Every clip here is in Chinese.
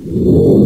you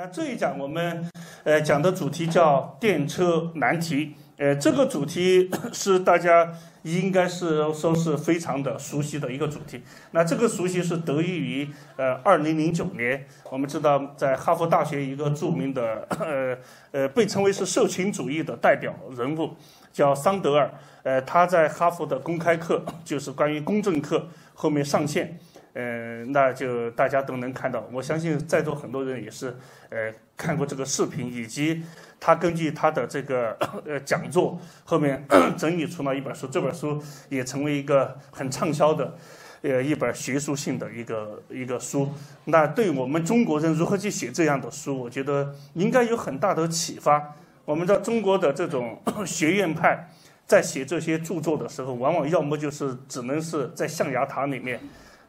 那这一讲我们，呃，讲的主题叫电车难题。呃，这个主题 是大家应该是说是非常的熟悉的一个主题。那这个熟悉是得益于，呃，二零零九年，我们知道在哈佛大学一个著名的，呃，呃，被称为是社群主义的代表人物，叫桑德尔。呃，他在哈佛的公开课，就是关于公正课后面上线。嗯，那就大家都能看到，我相信在座很多人也是，呃，看过这个视频，以及他根据他的这个呃讲座后面 整理出了一本书，这本书也成为一个很畅销的，呃，一本学术性的一个一个书。那对我们中国人如何去写这样的书，我觉得应该有很大的启发。我们知道中国的这种 学院派在写这些著作的时候，往往要么就是只能是在象牙塔里面。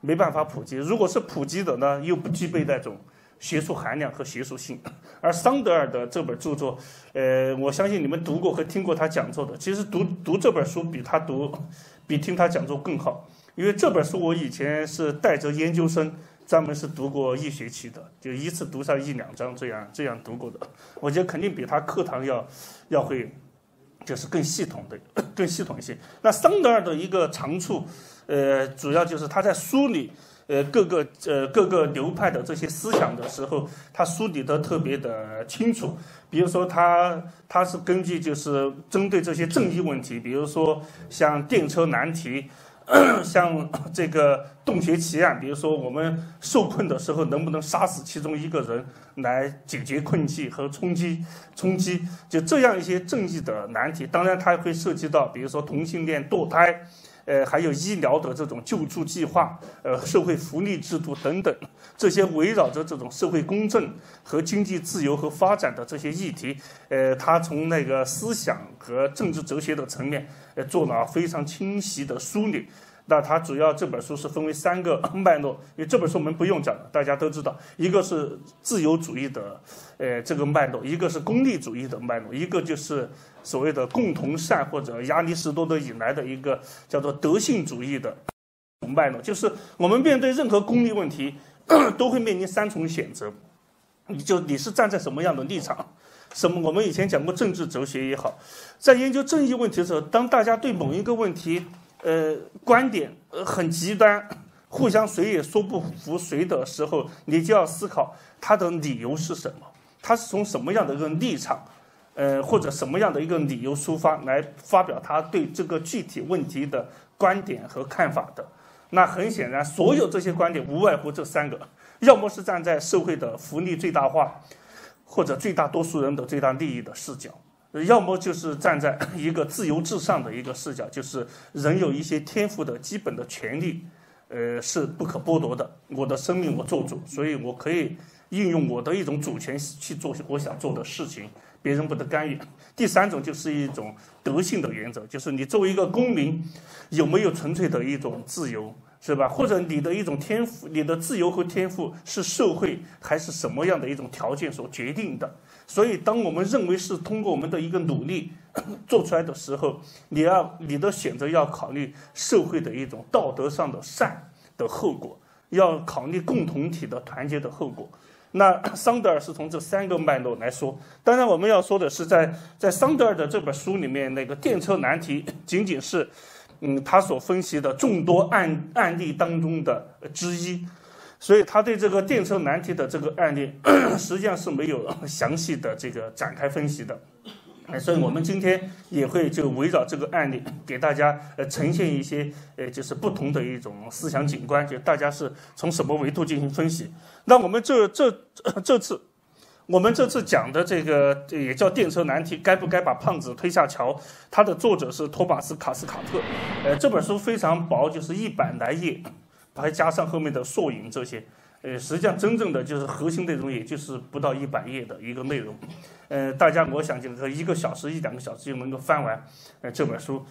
没办法普及，如果是普及的呢，又不具备那种学术含量和学术性。而桑德尔的这本著作，呃，我相信你们读过和听过他讲座的，其实读读这本书比他读，比听他讲座更好。因为这本书我以前是带着研究生，专门是读过一学期的，就一次读上一两章这样这样读过的。我觉得肯定比他课堂要要会，就是更系统的，更系统一些。那桑德尔的一个长处。呃，主要就是他在梳理呃各个呃各个流派的这些思想的时候，他梳理的特别的清楚。比如说，他他是根据就是针对这些正义问题，比如说像电车难题，像这个洞穴奇案，比如说我们受困的时候能不能杀死其中一个人来解决困境和冲击冲击，就这样一些正义的难题。当然，它会涉及到比如说同性恋堕胎。呃，还有医疗的这种救助计划，呃，社会福利制度等等，这些围绕着这种社会公正和经济自由和发展的这些议题，呃，他从那个思想和政治哲学的层面，呃，做了非常清晰的梳理。那它主要这本书是分为三个 脉络，因为这本书我们不用讲了，大家都知道，一个是自由主义的，呃，这个脉络，一个是功利主义的脉络，一个就是所谓的共同善或者亚里士多德以来的一个叫做德性主义的脉络，就是我们面对任何功利问题，都会面临三重选择，你就你是站在什么样的立场？什么？我们以前讲过政治哲学也好，在研究正义问题的时候，当大家对某一个问题，呃，观点呃很极端，互相谁也说不服谁的时候，你就要思考他的理由是什么，他是从什么样的一个立场，呃，或者什么样的一个理由出发来发表他对这个具体问题的观点和看法的。那很显然，所有这些观点无外乎这三个：要么是站在社会的福利最大化，或者最大多数人的最大利益的视角。要么就是站在一个自由至上的一个视角，就是人有一些天赋的基本的权利，呃，是不可剥夺的。我的生命我做主，所以我可以运用我的一种主权去做我想做的事情，别人不得干预。第三种就是一种德性的原则，就是你作为一个公民，有没有纯粹的一种自由，是吧？或者你的一种天赋，你的自由和天赋是社会还是什么样的一种条件所决定的？所以，当我们认为是通过我们的一个努力 做出来的时候，你要你的选择要考虑社会的一种道德上的善的后果，要考虑共同体的团结的后果。那 桑德尔是从这三个脉络来说。当然，我们要说的是，在在桑德尔的这本书里面，那个电车难题 仅仅是，嗯，他所分析的众多案案例当中的之一。所以他对这个电车难题的这个案例，实际上是没有详细的这个展开分析的。哎，所以我们今天也会就围绕这个案例给大家呃呈现一些呃就是不同的一种思想景观，就大家是从什么维度进行分析。那我们这这 这次。我们这次讲的这个也叫电车难题，该不该把胖子推下桥？它的作者是托马斯卡斯卡特，呃，这本书非常薄，就是一百来页，还加上后面的缩影这些，呃，实际上真正的就是核心内容，也就是不到一百页的一个内容，呃，大家我想就是一个小时一两个小时就能够翻完，呃，这本书。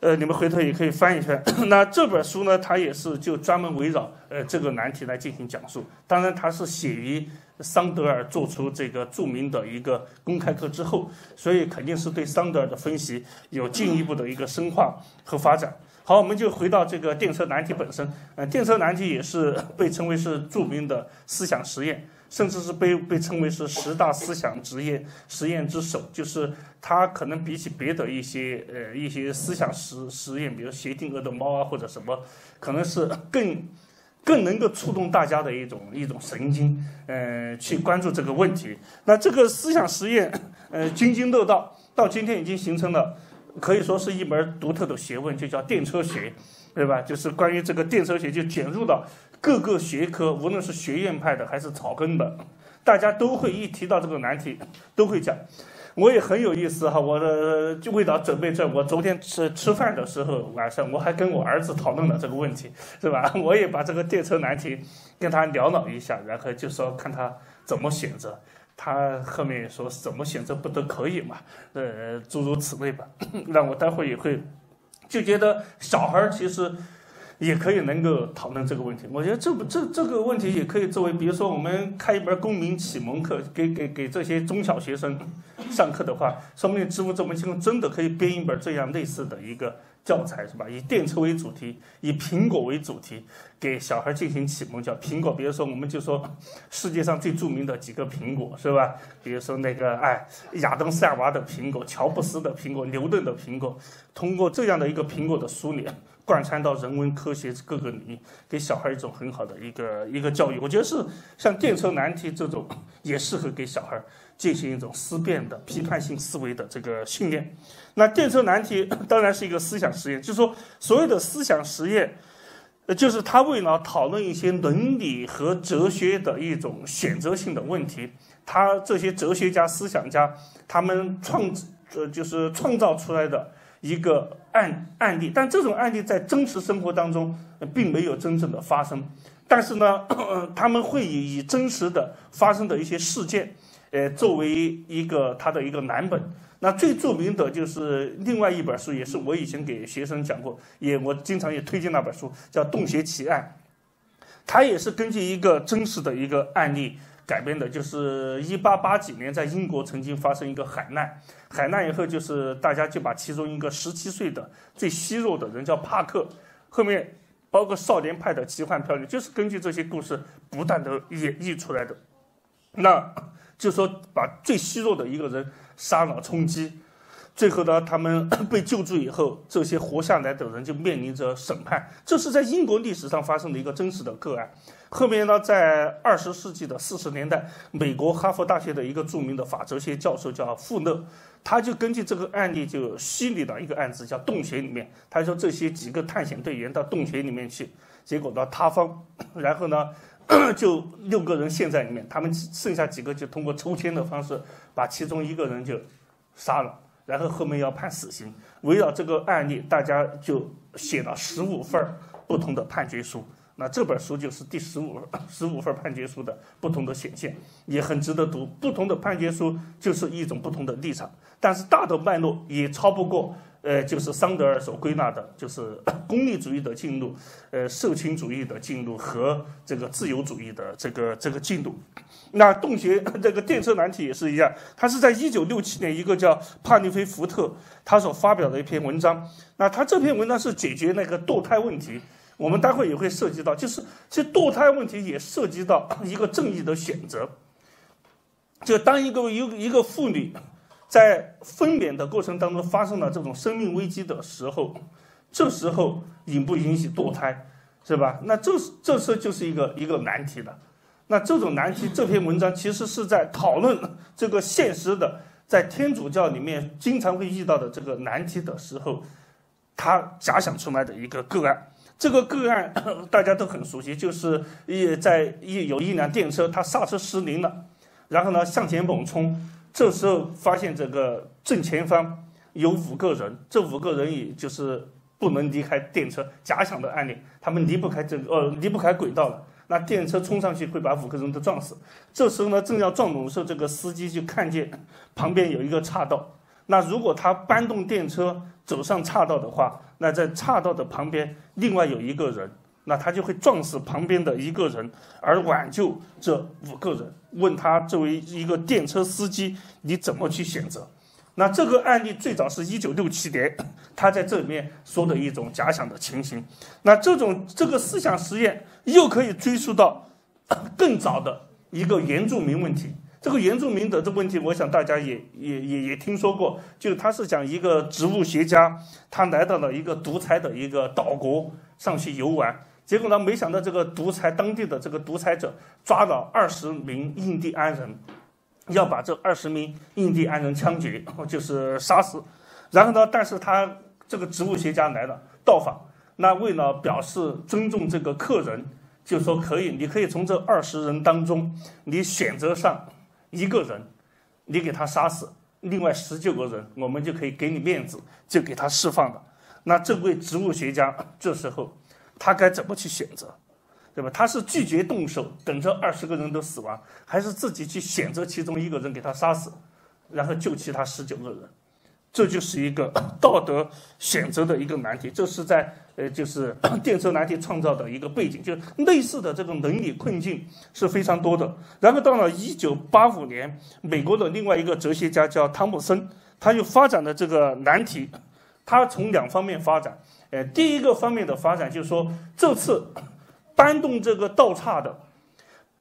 呃，你们回头也可以翻一翻。那这本书呢，它也是就专门围绕呃这个难题来进行讲述。当然，它是写于桑德尔做出这个著名的一个公开课之后，所以肯定是对桑德尔的分析有进一步的一个深化和发展。好，我们就回到这个电车难题本身。呃，电车难题也是 被称为是著名的思想实验。甚至是被被称为是十大思想职业实验之首，就是它可能比起别的一些呃一些思想实实验，比如协定鹅的猫啊或者什么，可能是 更更能够触动大家的一种一种神经，呃，去关注这个问题。那这个思想实验，呃，津津乐道，到今天已经形成了，可以说是一门独特的学问，就叫电车学，对吧？就是关于这个电车学就卷入到。各个学科，无论是学院派的还是草根的，大家都会一提到这个难题，都会讲。我也很有意思哈，我的就为了准备这，我昨天吃吃饭的时候，晚上我还跟我儿子讨论了这个问题，是吧？我也把这个电车难题跟他聊了一下，然后就说看他怎么选择。他后面说怎么选择不都可以嘛？呃，诸如此类吧。那我待会也会就觉得小孩其实。也可以能够讨论这个问题，我觉得这不这这个问题也可以作为，比如说我们开一门公民启蒙课，给给给这些中小学生上课的话，说不定知乎这么清楚，真的可以编一本这样类似的一个教材，是吧？以电车为主题，以苹果为主题，给小孩进行启蒙，叫苹果。比如说，我们就说世界上最著名的几个苹果，是吧？比如说那个哎，亚当·塞娃的苹果，乔布斯的苹果，牛顿的苹果，通过这样的一个苹果的梳理。贯穿到人文科学各个领域，给小孩一种很好的一个一个教育。我觉得是像电车难题这种，也适合给小孩进行一种思辨的、批判性思维的这个训练。那电车难题当然是一个思想实验，就是说所有的思想实验，呃，就是他为了讨论一些伦理和哲学的一种选择性的问题，他这些哲学家、思想家他们创呃就是创造出来的。一个案案例，但这种案例在真实生活当中并没有真正的发生，但是呢，他们会以以真实的发生的一些事件，呃，作为一个他的一个蓝本。那最著名的就是另外一本书，也是我以前给学生讲过，也我经常也推荐那本书，叫《洞穴奇案》，它也是根据一个真实的一个案例。改编的就是一八八几年，在英国曾经发生一个海难，海难以后就是大家就把其中一个十七岁的最虚弱的人叫帕克，后面包括少年派的奇幻漂流，就是根据这些故事不断的演绎出来的，那就说把最虚弱的一个人杀了充饥。最后呢，他们 被救助以后，这些活下来的人就面临着审判。这是在英国历史上发生的一个真实的个案。后面呢，在二十世纪的四十年代，美国哈佛大学的一个著名的法哲学教授叫富勒，他就根据这个案例就虚拟了一个案子，叫洞穴里面。他说这些几个探险队员到洞穴里面去，结果呢塌方，然后呢 就六个人陷在里面，他们剩下几个就通过抽签的方式把其中一个人就杀了。然后后面要判死刑，围绕这个案例，大家就写了十五份不同的判决书。那这本书就是第十五十五份判决书的不同的显现，也很值得读。不同的判决书就是一种不同的立场，但是大的脉络也超不过。呃，就是桑德尔所归纳的，就是 功利主义的进入，呃，社群主义的进入和这个自由主义的这个这个进度。那洞穴 这个电车难题也是一样，他是在一九六七年一个叫帕尼菲福特他所发表的一篇文章。那他这篇文章是解决那个堕胎问题，我们待会也会涉及到，就是其实堕胎问题也涉及到 一个正义的选择，就当一个一一个妇女。在分娩的过程当中发生了这种生命危机的时候，这时候允不允许堕胎，是吧？那这是这时就是一个一个难题了。那这种难题，这篇文章其实是在讨论这个现实的，在天主教里面经常会遇到的这个难题的时候，他假想出来的一个个案。这个个案 大家都很熟悉，就是一在一有一辆电车，它刹车失灵了，然后呢向前猛冲，这时候发现这个正前方有五个人，这五个人也就是不能离开电车。假想的案例，他们离不开这个呃离不开轨道了，那电车冲上去会把五个人都撞死。这时候呢正要撞拢的时候，这个司机就看见旁边有一个岔道，那如果他搬动电车走上岔道的话，那在岔道的旁边，另外有一个人，那他就会撞死旁边的一个人，而挽救这五个人。问他作为一个电车司机，你怎么去选择？那这个案例最早是一九六七年，他在这里面说的一种假想的情形。那这种这个思想实验又可以追溯到 更早的一个原住民问题。这个原住民的这个问题，我想大家也也也也听说过，就是他是讲一个植物学家，他来到了一个独裁的一个岛国上去游玩，结果呢，没想到这个独裁当地的这个独裁者抓了二十名印第安人，要把这二十名印第安人枪决，就是杀死。然后呢，但是他这个植物学家来了到访，那为了表示尊重这个客人，就说可以，你可以从这二十人当中，你选择上。一个人，你给他杀死，另外十九个人，我们就可以给你面子，就给他释放了。那这位植物学家这时候，他该怎么去选择，对吧？他是拒绝动手，等着二十个人都死亡，还是自己去选择其中一个人给他杀死，然后救其他十九个人？这就是一个道德选择的一个难题。这是在。呃，就是 电车难题创造的一个背景，就是类似的这种伦理困境是非常多的。然后到了一九八五年，美国的另外一个哲学家叫汤姆森，他又发展了这个难题。他从两方面发展，呃，第一个方面的发展就是说，这次 搬动这个道岔的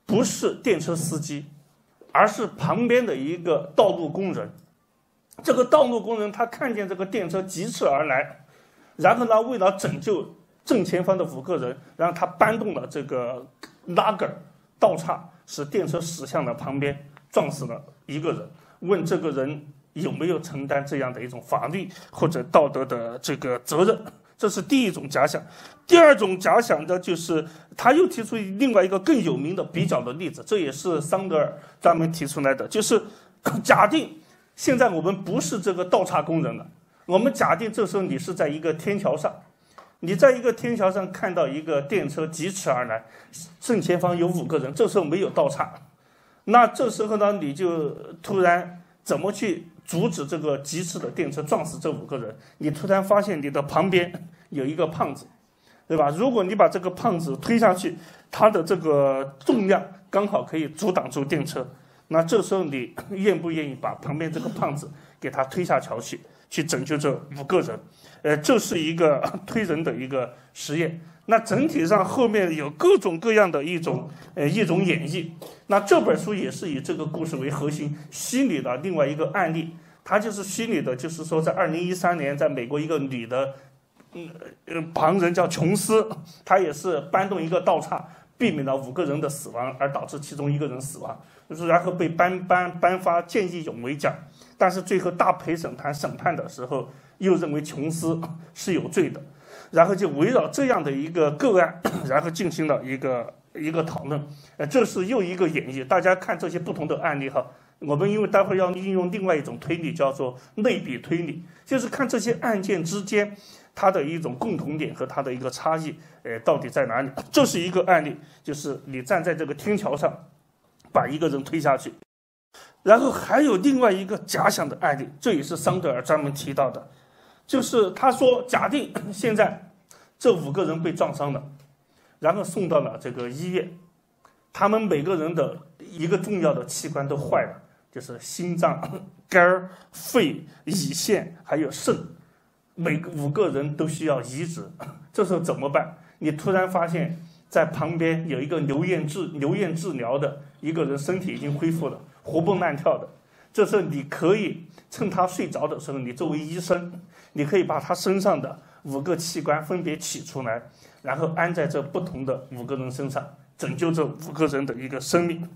不是电车司机，而是旁边的一个道路工人。这个道路工人他看见这个电车疾驰而来。然后呢，为了拯救正前方的五个人，然后他搬动了这个拉杆道岔，使电车驶向了旁边，撞死了一个人。问这个人有没有承担这样的一种法律或者道德的这个责任？这是第一种假想。第二种假想的就是他又提出另外一个更有名的比较的例子，这也是桑德尔专门提出来的，就是 假定现在我们不是这个倒叉工人了。我们假定这时候你是在一个天桥上，你在一个天桥上看到一个电车疾驰而来，正前方有五个人，这时候没有倒叉，那这时候呢，你就突然怎么去阻止这个疾驰的电车撞死这五个人？你突然发现你的旁边有一个胖子，对吧？如果你把这个胖子推下去，他的这个重量刚好可以阻挡住电车，那这时候你愿不愿意把旁边这个胖子给他推下桥去？去拯救这五个人，呃，这是一个 推人的一个实验。那整体上后面有各种各样的一种呃一种演绎。那这本书也是以这个故事为核心，虚拟的另外一个案例，它就是虚拟的，就是说在二零一三年，在美国一个女的，嗯旁人叫琼斯，她也是搬动一个道岔，避免了五个人的死亡，而导致其中一个人死亡，然后被颁颁颁发见义勇为奖。但是最后大陪审团审判的时候，又认为琼斯 是有罪的，然后就围绕这样的一个个案，然后进行了一个一个讨论。呃，这是又一个演绎。大家看这些不同的案例哈，我们因为待会要运用另外一种推理，叫做类比推理，就是看这些案件之间它的一种共同点和它的一个差异，呃，到底在哪里？这是一个案例，就是你站在这个天桥上，把一个人推下去。然后还有另外一个假想的案例，这也是桑德尔专门提到的，就是他说，假定 现在这五个人被撞伤了，然后送到了这个医院，他们每个人的一个重要的器官都坏了，就是心脏、肝、肺、胰腺还有肾，每五个人都需要移植，这时候怎么办？你突然发现，在旁边有一个留院治留院治疗的一个人，身体已经恢复了。活蹦乱跳的，这时候你可以趁他睡着的时候，你作为医生，你可以把他身上的五个器官分别取出来，然后安在这不同的五个人身上，拯救这五个人的一个生命。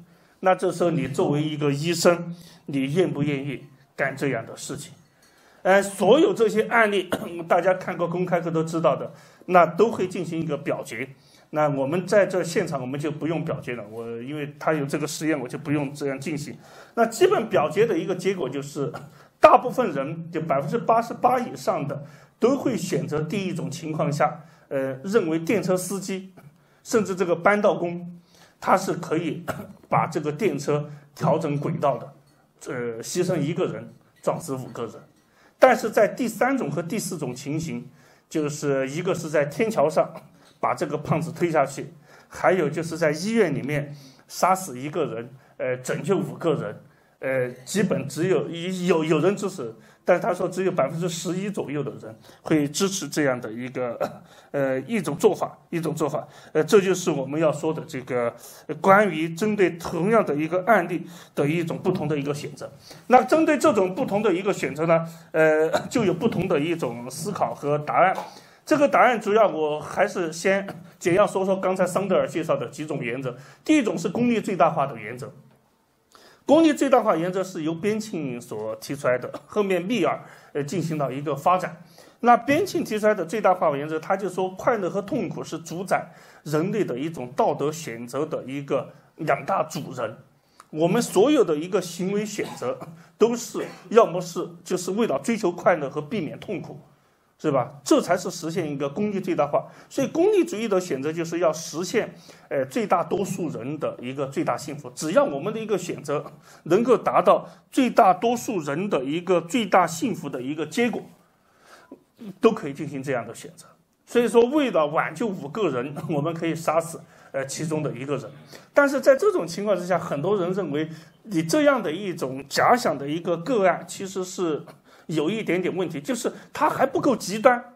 那这时候你作为一个医生，你愿不愿意干这样的事情。呃，所有这些案例，大家看过公开课都知道的，那都会进行一个表决。那我们在这现场，我们就不用表决了。我因为他有这个实验，我就不用这样进行。那基本表决的一个结果就是，大部分人就百分之八十八以上的都会选择第一种情况下，呃，认为电车司机甚至这个扳道工，他是可以 把这个电车调整轨道的，呃，牺牲一个人撞死五个人。但是在第三种和第四种情形，就是一个是在天桥上。把这个胖子推下去，还有就是在医院里面杀死一个人，呃，拯救五个人，呃，基本只有有有人支持，但是他说只有百分之十一左右的人会支持这样的一个呃一种做法，一种做法，呃，这就是我们要说的这个关于针对同样的一个案例的一种不同的一个选择。那针对这种不同的一个选择呢，呃，就有不同的一种思考和答案。这个答案主要我还是先简要说说刚才桑德尔介绍的几种原则。第一种是功率最大化的原则，功率最大化原则是由边沁所提出来的，后面密尔呃进行了一个发展。那边沁提出来的最大化原则，他就说快乐和痛苦是主宰人类的一种道德选择的一个两大主人。我们所有的一个行为选择，都是要么是就是为了追求快乐和避免痛苦。是吧？这才是实现一个功利最大化。所以，功利主义的选择就是要实现，呃，最大多数人的一个最大幸福。只要我们的一个选择能够达到最大多数人的一个最大幸福的一个结果，都可以进行这样的选择。所以说，为了挽救五个人，我们可以杀死呃其中的一个人。但是在这种情况之下，很多人认为你这样的一种假想的一个个案，其实是。有一点点问题，就是他还不够极端。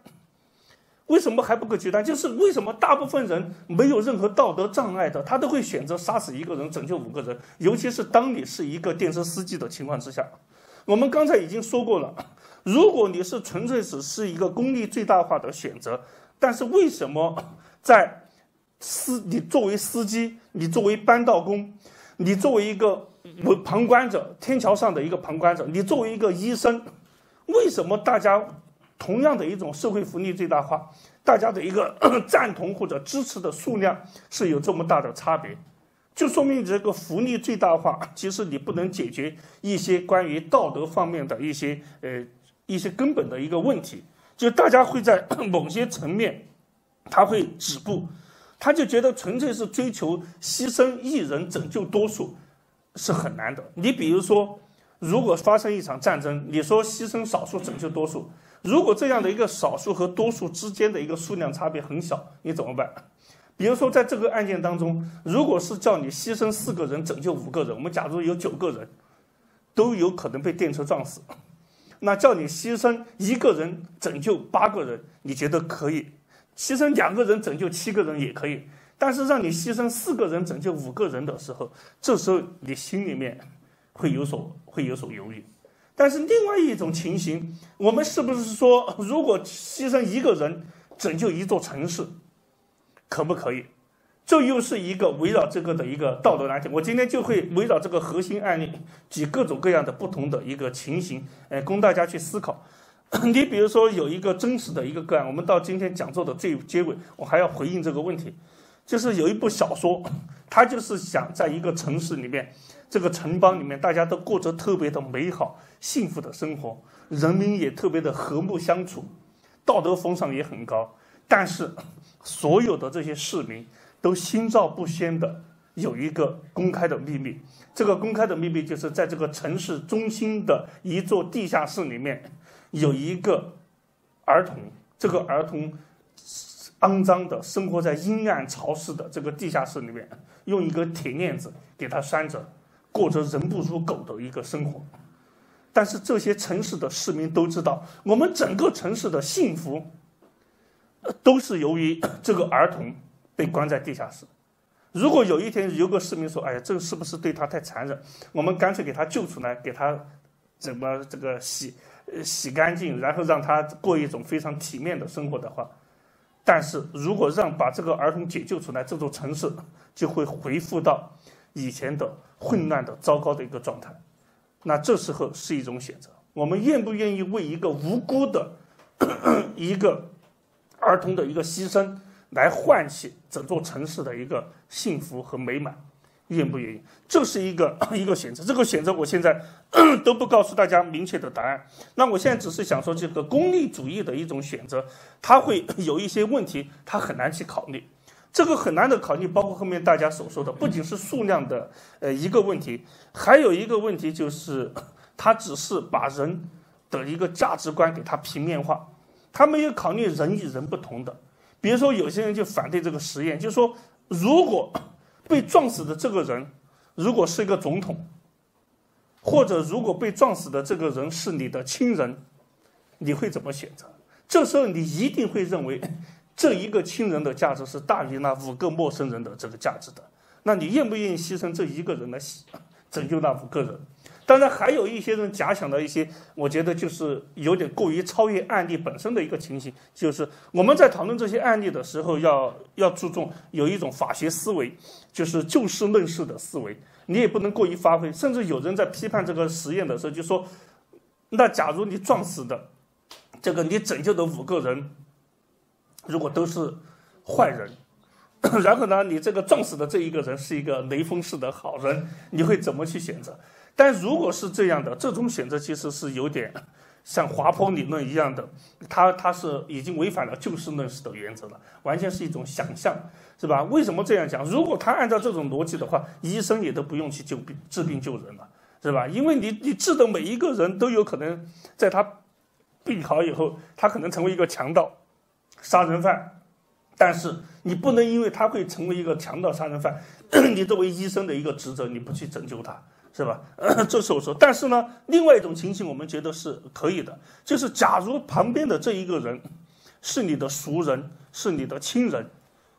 为什么还不够极端？就是为什么大部分人没有任何道德障碍的，他都会选择杀死一个人，拯救五个人。尤其是当你是一个电车司机的情况之下，我们刚才已经说过了，如果你是纯粹只是一个功利最大化的选择，但是为什么在司你作为司机，你作为扳道工，你作为一个旁观者，天桥上的一个旁观者，你作为一个医生？为什么大家同样的一种社会福利最大化，大家的一个 赞同或者支持的数量是有这么大的差别？就说明这个福利最大化，其实你不能解决一些关于道德方面的一些呃一些根本的一个问题。就大家会在 某些层面，他会止步，他就觉得纯粹是追求牺牲一人拯救多数是很难的。你比如说。如果发生一场战争，你说牺牲少数拯救多数，如果这样的一个少数和多数之间的一个数量差别很小，你怎么办？比如说在这个案件当中，如果是叫你牺牲四个人拯救五个人，我们假如有九个人，都有可能被电车撞死，那叫你牺牲一个人拯救八个人，你觉得可以？牺牲两个人拯救七个人也可以，但是让你牺牲四个人拯救五个人的时候，这时候你心里面。会有所会有所犹豫，但是另外一种情形，我们是不是说，如果牺牲一个人拯救一座城市，可不可以？这又是一个围绕这个的一个道德难题。我今天就会围绕这个核心案例，举各种各样的不同的一个情形，哎，供大家去思考。你比如说有一个真实的一个个案，我们到今天讲座的最结尾，我还要回应这个问题，就是有一部小说，它就是想在一个城市里面。这个城邦里面，大家都过着特别的美好、幸福的生活，人民也特别的和睦相处，道德风尚也很高。但是，所有的这些市民都心照不宣的有一个公开的秘密。这个公开的秘密就是在这个城市中心的一座地下室里面，有一个儿童。这个儿童肮脏的生活在阴暗潮湿的这个地下室里面，用一个铁链子给他拴着。过着人不如狗的一个生活，但是这些城市的市民都知道，我们整个城市的幸福，都是由于 这个儿童被关在地下室。如果有一天有个市民说：“哎呀，这个是不是对他太残忍？我们干脆给他救出来，给他怎么这个洗洗干净，然后让他过一种非常体面的生活的话。”但是如果让把这个儿童解救出来，这座城市就会恢复到以前的。混乱的、糟糕的一个状态，那这时候是一种选择。我们愿不愿意为一个无辜的 一个儿童的一个牺牲，来唤起整座城市的一个幸福和美满？愿不愿意？这是一个 一个选择。这个选择，我现在 都不告诉大家明确的答案。那我现在只是想说，这个功利主义的一种选择，它会有一些问题，它很难去考虑。这个很难的考虑，包括后面大家所说的，不仅是数量的呃一个问题，还有一个问题就是，它只是把人的一个价值观给它平面化，他没有考虑人与人不同的。比如说，有些人就反对这个实验，就说如果。被撞死的这个人，如果是一个总统，或者如果被撞死的这个人是你的亲人，你会怎么选择？这时候你一定会认为，这一个亲人的价值是大于那五个陌生人的这个价值的。那你愿不愿意牺牲这一个人来拯救那五个人？当然，还有一些人假想的一些，我觉得就是有点过于超越案例本身的一个情形，就是我们在讨论这些案例的时候，要要注重有一种法学思维，就是就事论事的思维，你也不能过于发挥。甚至有人在批判这个实验的时候，就说，那假如你撞死的这个你拯救的五个人，如果都是坏人，然后呢，你这个撞死的这一个人是一个雷锋式的好人，你会怎么去选择？但如果是这样的，这种选择其实是有点 像滑坡理论一样的，它它是已经违反了就事论事的原则了，完全是一种想象，是吧？为什么这样讲？如果他按照这种逻辑的话，医生也都不用去救病治病救人了，是吧？因为你你治的每一个人都有可能在他病好以后，他可能成为一个强盗、杀人犯，但是你不能因为他会成为一个强盗、杀人犯，你作为医生的一个职责，你不去拯救他。是吧？这是我说，但是呢，另外一种情形我们觉得是可以的，就是假如旁边的这一个人是你的熟人，是你的亲人，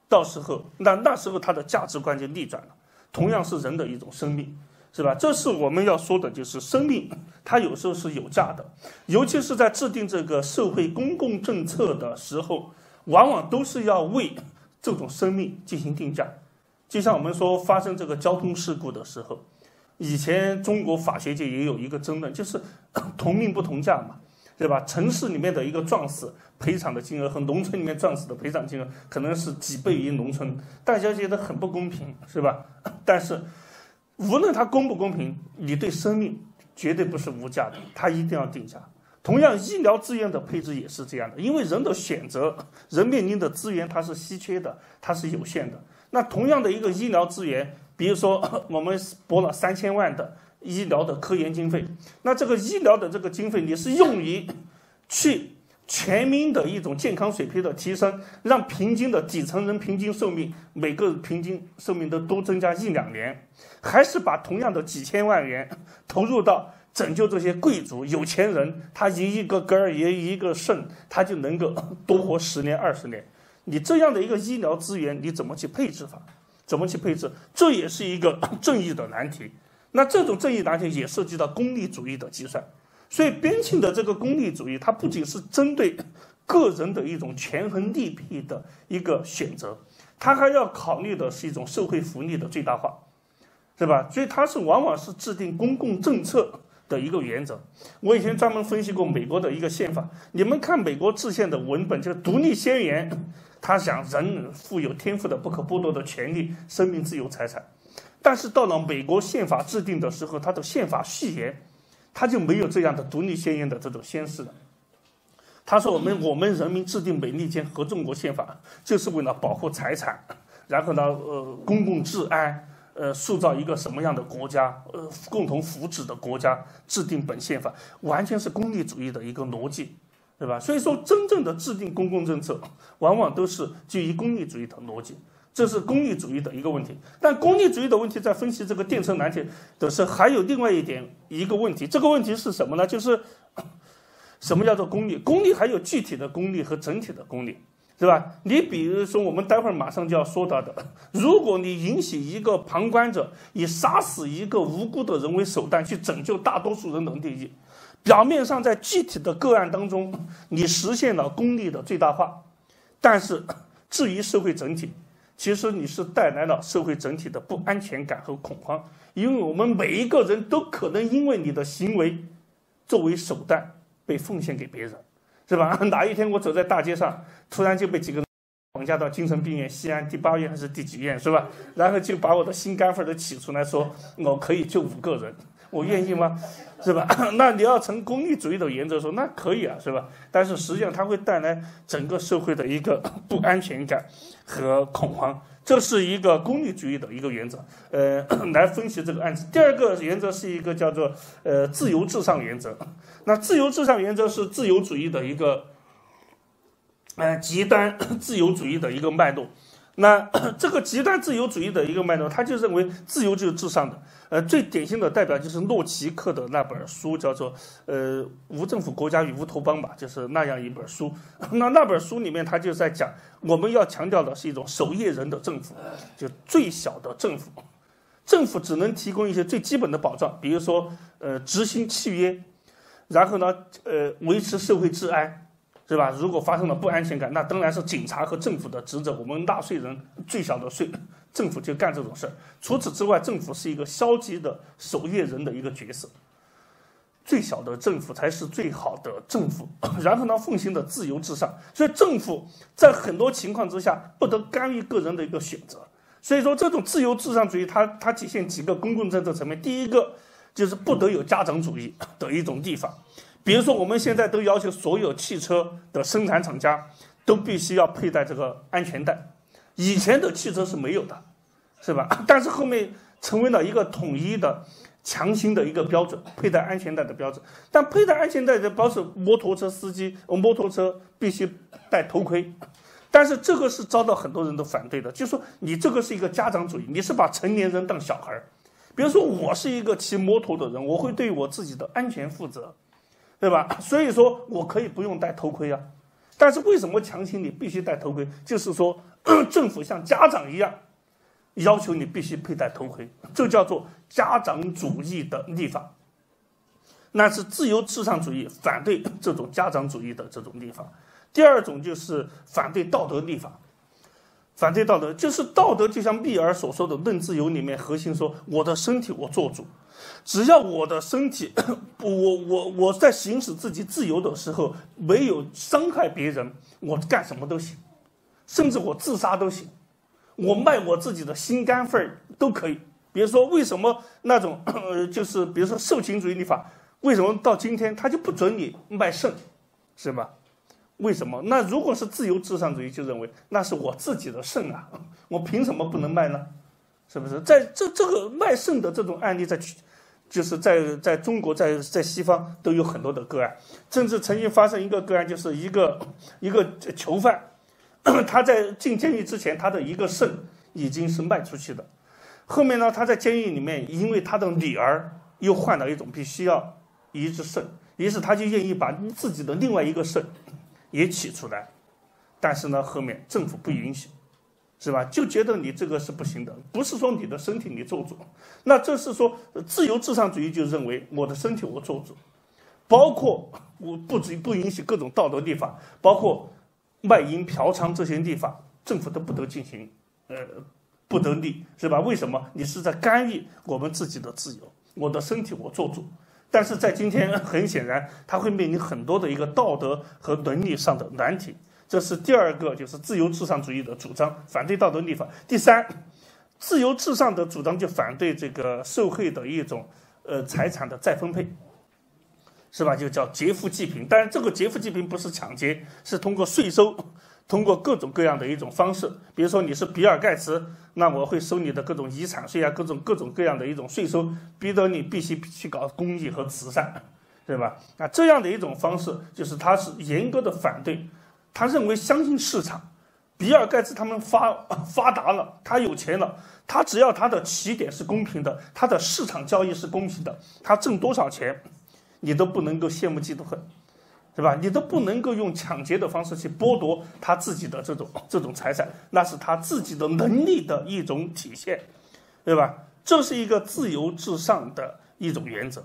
到时候那那时候他的价值观就逆转了。同样是人的一种生命，是吧？这是我们要说的，就是生命它有时候是有价的，尤其是在制定这个社会公共政策的时候，往往都是要为这种生命进行定价。就像我们说发生这个交通事故的时候。以前中国法学界也有一个争论，就是 同命不同价嘛，对吧？城市里面的一个撞死赔偿的金额和农村里面撞死的赔偿金额可能是几倍于农村，大家觉得很不公平，是吧？但是无论它公不公平，你对生命绝对不是无价的，它一定要定价。同样，医疗资源的配置也是这样的，因为人的选择，人面临的资源它是稀缺的，它是有限的。那同样的一个医疗资源。比如说，我们拨了三千万的医疗的科研经费，那这个医疗的这个经费，你是用于去全民的一种健康水平的提升，让平均的底层人平均寿命每个平均寿命都多增加一两年，还是把同样的几千万元 投入到拯救这些贵族有钱人，他一一个肝儿一一个肾，他就能够多活十年二十年？你这样的一个医疗资源，你怎么去配置法？怎么去配置？这也是一个正义的难题。那这种正义难题也涉及到功利主义的计算。所以边沁的这个功利主义，它不仅是针对个人的一种权衡利弊的一个选择，它还要考虑的是一种社会福利的最大化，是吧？所以它是往往是制定公共政策的一个原则。我以前专门分析过美国的一个宪法，你们看美国制宪的文本，就是独立宣言。他想人富有天赋的不可剥夺的权利，生命、自由、财产。但是到了美国宪法制定的时候，他的宪法序言，他就没有这样的独立宣言的这种宣誓了。他说：“我们我们人民制定美利坚合众国宪法，就是为了保护财产，然后呢，呃，公共治安，呃，塑造一个什么样的国家，呃，共同福祉的国家，制定本宪法，完全是功利主义的一个逻辑。”对吧？所以说，真正的制定公共政策，往往都是基于功利主义的逻辑，这是功利主义的一个问题。但功利主义的问题，在分析这个电车难题的时候，还有另外一点一个问题。这个问题是什么呢？就是 什么叫做功利？功利还有具体的功利和整体的功利，是吧？你比如说，我们待会儿马上就要说到的，如果你允许一个旁观者以杀死一个无辜的人为手段去拯救大多数人的利益。表面上在具体的个案当中，你实现了功利的最大化，但是 至于社会整体，其实你是带来了社会整体的不安全感和恐慌，因为我们每一个人都可能因为你的行为作为手段被奉献给别人，是吧？哪一天我走在大街上，突然就被几个人绑架到精神病院，西安第八院还是第几院，是吧？然后就把我的心肝肺都取出来说，我可以救五个人。我愿意吗？是吧？那你要从功利主义的原则说，那可以啊，是吧？但是实际上它会带来整个社会的一个 不安全感和恐慌，这是一个功利主义的一个原则。呃，来分析这个案子。第二个原则是一个叫做呃自由至上原则。那自由至上原则是自由主义的一个呃极端自由主义的一个脉络。那这个极端自由主义的一个脉络，他就认为自由就是至上的。呃，最典型的代表就是诺奇克的那本书，叫做《呃无政府国家与乌托邦》吧，就是那样一本书。那那本书里面，他就在讲，我们要强调的是一种守夜人的政府，就最小的政府。政府只能提供一些最基本的保障，比如说呃执行契约，然后呢呃维持社会治安。是吧？如果发生了不安全感，那当然是警察和政府的职责。我们纳税人最小的税，政府就干这种事儿。除此之外，政府是一个消极的守夜人的一个角色。最小的政府才是最好的政府。然后呢，奉行的自由至上。所以政府在很多情况之下不得干预个人的一个选择。所以说，这种自由至上主义，它它体现几个公共政策层面。第一个就是不得有家长主义的一种地方。比如说，我们现在都要求所有汽车的生产厂家都必须要佩戴这个安全带，以前的汽车是没有的，是吧？但是后面成为了一个统一的、强行的一个标准，佩戴安全带的标准。但佩戴安全带的标准，摩托车司机、摩托车必须戴头盔，但是这个是遭到很多人的反对的，就说你这个是一个家长主义，你是把成年人当小孩儿。比如说，我是一个骑摩托的人，我会对我自己的安全负责。对吧？所以说我可以不用戴头盔啊，但是为什么强行你必须戴头盔？就是说 政府像家长一样，要求你必须佩戴头盔，这叫做家长主义的立法。那是自由至上主义反对 这种家长主义的这种立法。第二种就是反对道德立法。反对道德就是道德，就像密尔所说的《论自由》里面核心说：“我的身体我做主，只要我的身体，我我我在行使自己自由的时候没有伤害别人，我干什么都行，甚至我自杀都行，我卖我自己的心肝肺都可以。比如说，为什么那种就是比如说受情主义立法，为什么到今天他就不准你卖肾，是吧？”为什么？那如果是自由至上主义，就认为那是我自己的肾啊，我凭什么不能卖呢？是不是？在这这个卖肾的这种案例，在就是在在中国，在在西方都有很多的个案，甚至曾经发生一个个案，就是一个一个囚犯，他在进监狱之前，他的一个肾已经是卖出去的，后面呢，他在监狱里面，因为他的女儿又患了一种必须要移植肾，于是他就愿意把自己的另外一个肾。也取出来，但是呢，后面政府不允许，是吧？就觉得你这个是不行的，不是说你的身体你做主，那这是说自由至上主义就认为我的身体我做主，包括我不准不允许各种道德立法，包括卖淫嫖娼这些立法，政府都不得进行，呃，不得立，是吧？为什么？你是在干预我们自己的自由，我的身体我做主。但是在今天，很显然，他会面临很多的一个道德和伦理上的难题。这是第二个，就是自由至上主义的主张，反对道德立法。第三，自由至上的主张就反对这个社会的一种呃财产的再分配，是吧？就叫劫富济贫。但是这个劫富济贫不是抢劫，是通过税收。通过各种各样的一种方式，比如说你是比尔盖茨，那我会收你的各种遗产税啊，各种各种各样的一种税收，逼得你必须去搞公益和慈善，对吧？那这样的一种方式，就是他是严格的反对，他认为相信市场。比尔盖茨他们发发达了，他有钱了，他只要他的起点是公平的，他的市场交易是公平的，他挣多少钱，你都不能够羡慕嫉妒恨。是吧？你都不能够用抢劫的方式去剥夺他自己的这种这种财产，那是他自己的能力的一种体现，对吧？这是一个自由至上的一种原则。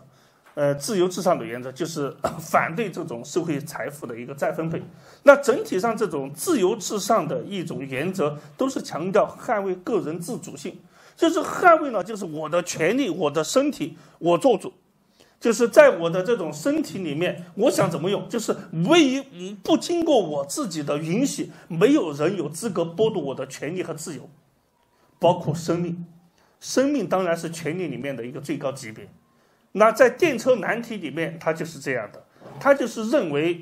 呃，自由至上的原则就是 反对这种社会财富的一个再分配。那整体上，这种自由至上的一种原则，都是强调捍卫个人自主性，就是捍卫呢，就是我的权利，我的身体我做主，就是在我的这种身体里面，我想怎么用，就是唯一不经过我自己的允许，没有人有资格剥夺我的权利和自由，包括生命，生命当然是权利里面的一个最高级别。那在电车难题里面，他就是这样的，他就是认为，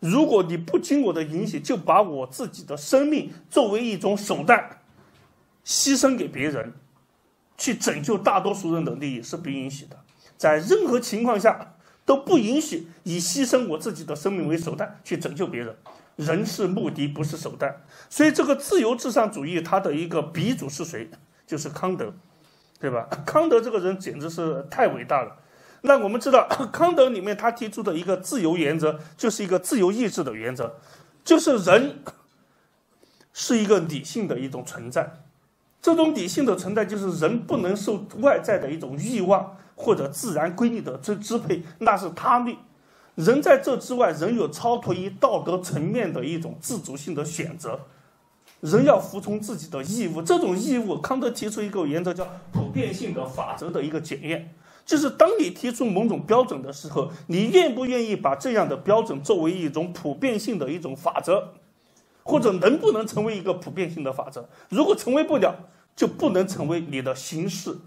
如果你不经我的允许，就把我自己的生命作为一种手段，牺牲给别人，去拯救大多数人的利益是不允许的，在任何情况下都不允许以牺牲我自己的生命为手段去拯救别人。人是目的，不是手段。所以这个自由至上主义，它的一个鼻祖是谁？就是康德，对吧？康德这个人简直是太伟大了。那我们知道，康德里面他提出的一个自由原则，就是一个自由意志的原则，就是人是一个理性的一种存在。这种理性的存在，就是人不能受外在的一种欲望或者自然规律的支支配，那是他律。人在这之外，人有超脱于道德层面的一种自主性的选择。人要服从自己的义务，这种义务，康德提出一个原则，叫普遍性的法则的一个检验。就是当你提出某种标准的时候，你愿不愿意把这样的标准作为一种普遍性的一种法则，或者能不能成为一个普遍性的法则？如果成为不了，就不能成为你的行事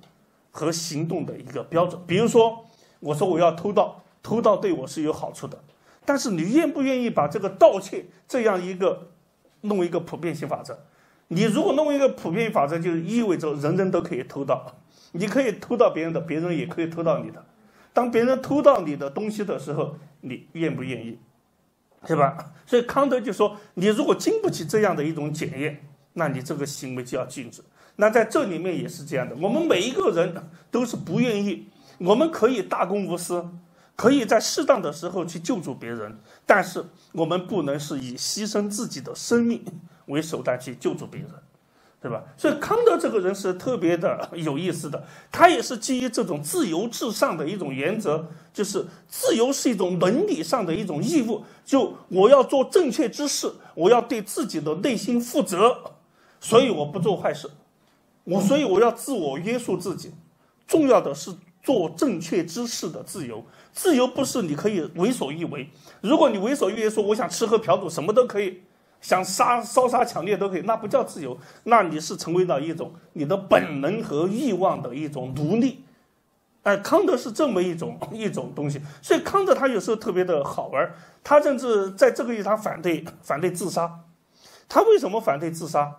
和行动的一个标准。比如说，我说我要偷盗，偷盗对我是有好处的，但是你愿不愿意把这个盗窃这样一个弄一个普遍性法则？你如果弄一个普遍法则，就意味着人人都可以偷盗。你可以偷盗别人的，别人也可以偷盗你的。当别人偷到你的东西的时候，你愿不愿意？是吧？所以康德就说，你如果经不起这样的一种检验，那你这个行为就要禁止。那在这里面也是这样的，我们每一个人都是不愿意。我们可以大公无私，可以在适当的时候去救助别人，但是我们不能是以牺牲自己的生命为手段去救助别人。对吧？所以康德这个人是特别的有意思的，他也是基于这种自由至上的一种原则，就是自由是一种伦理上的一种义务，就我要做正确之事，我要对自己的内心负责，所以我不做坏事，我所以我要自我约束自己，重要的是做正确之事的自由，自由不是你可以为所欲为，如果你为所欲为说我想吃喝嫖赌什么都可以。想杀烧杀抢掠都可以，那不叫自由，那你是成为了一种你的本能和欲望的一种奴隶。哎，康德是这么一种一种东西，所以康德他有时候特别的好玩，他甚至在这个意义他反对反对自杀。他为什么反对自杀？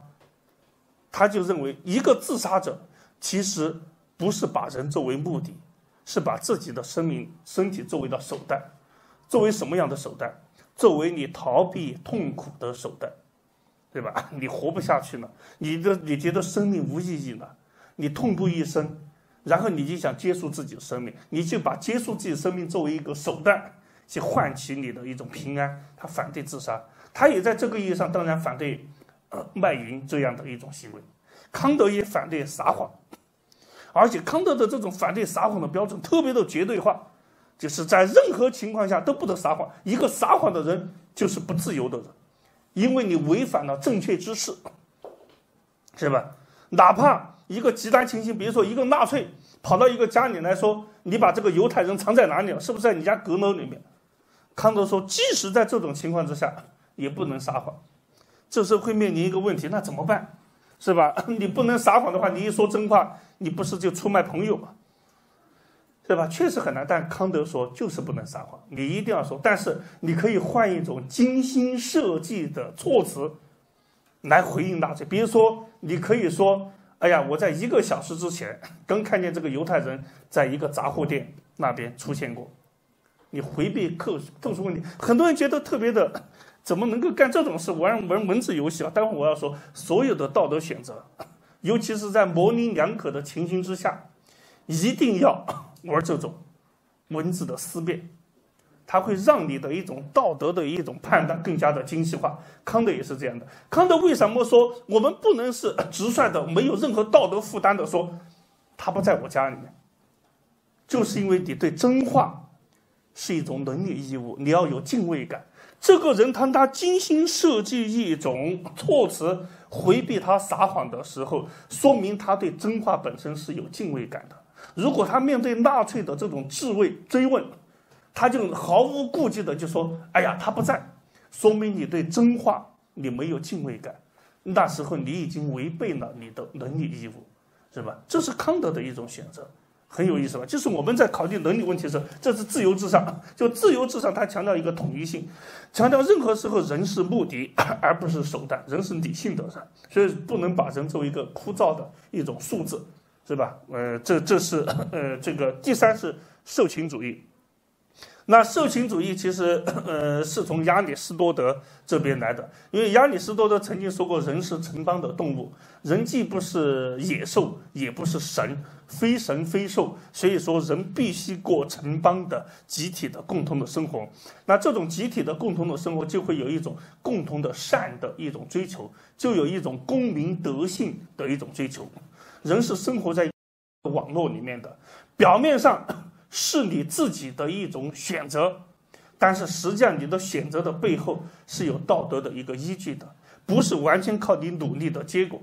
他就认为一个自杀者其实不是把人作为目的，是把自己的生命身体作为了手段，作为什么样的手段？作为你逃避痛苦的手段，对吧？你活不下去了，你的你觉得生命无意义了，你痛不欲生，然后你就想结束自己的生命，你就把结束自己生命作为一个手段去换取你的一种平安。他反对自杀，他也在这个意义上当然反对卖淫这样的一种行为。康德也反对撒谎，而且康德的这种反对撒谎的标准特别的绝对化。就是在任何情况下都不得撒谎。一个撒谎的人就是不自由的人，因为你违反了正确之事，是吧？哪怕一个极端情形，比如说一个纳粹跑到一个家里来说：“你把这个犹太人藏在哪里了？是不是在你家阁楼里面？”康德说：“即使在这种情况之下，也不能撒谎。这时候会面临一个问题，那怎么办？是吧？你不能撒谎的话，你一说真话，你不是就出卖朋友吗？”对吧？确实很难，但康德说就是不能撒谎，你一定要说。但是你可以换一种精心设计的措辞来回应纳粹，比如说，你可以说：“哎呀，我在一个小时之前 刚看见这个犹太人在一个杂货店那边出现过。”你回避特特殊问题，很多人觉得特别的，怎么能够干这种事？玩玩文字游戏啊！待会我要说，所有的道德选择，尤其是在模棱两可的情形之下，一定要。玩这种文字的思辨，它会让你的一种道德的一种判断更加的精细化。康德也是这样的。康德为什么说我们不能是 直率的、没有任何道德负担的说他不在我家里面？就是因为你对真话是一种伦理义务，你要有敬畏感。这个人当他精心设计一种措辞回避他撒谎的时候，说明他对真话本身是有敬畏感的。如果他面对纳粹的这种质问追问，他就毫无顾忌的就说：“哎呀，他不在。”说明你对真话你没有敬畏感，那时候你已经违背了你的伦理义务，是吧？这是康德的一种选择。很有意思吧？就是我们在考虑伦理问题的时候，这是自由至上。就自由至上，它强调一个统一性，强调任何时候人是目的而不是手段，人是理性的人，所以不能把人作为一个枯燥的一种数字，是吧？呃，这这是呃这个第三是受情主义。那受情主义其实，呃，是从亚里士多德这边来的。因为亚里士多德曾经说过，人是城邦的动物，人既不是野兽，也不是神，非神非兽，所以说人必须过城邦的集体的共同的生活。那这种集体的共同的生活，就会有一种共同的善的一种追求，就有一种公民德性的一种追求。人是生活在网络里面的，表面上。是你自己的一种选择，但是实际上你的选择的背后是有道德的一个依据的，不是完全靠你努力的结果。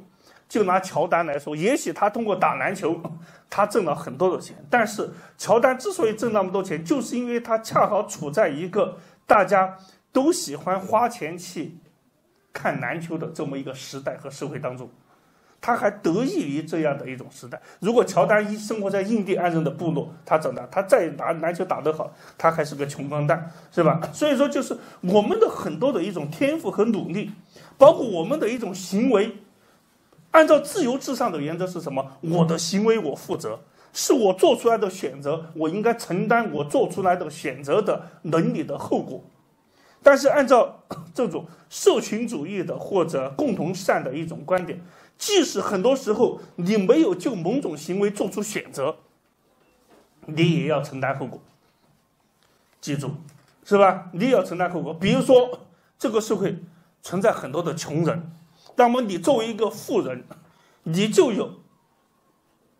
就拿乔丹来说，也许他通过打篮球，他挣了很多的钱，但是乔丹之所以挣那么多钱，就是因为他恰好处在一个大家都喜欢花钱去看篮球的这么一个时代和社会当中。他还得益于这样的一种时代。如果乔丹一生活在印第安人的部落，他长大，他再打篮球打得好，他还是个穷光蛋，是吧？所以说，就是我们的很多的一种天赋和努力，包括我们的一种行为，按照自由至上的原则是什么？我的行为我负责，是我做出来的选择，我应该承担我做出来的选择的伦理的后果。但是按照这种社群主义的或者共同善的一种观点。即使很多时候你没有就某种行为做出选择，你也要承担后果。记住，是吧？你也要承担后果。比如说，这个社会存在很多的穷人，那么你作为一个富人，你就有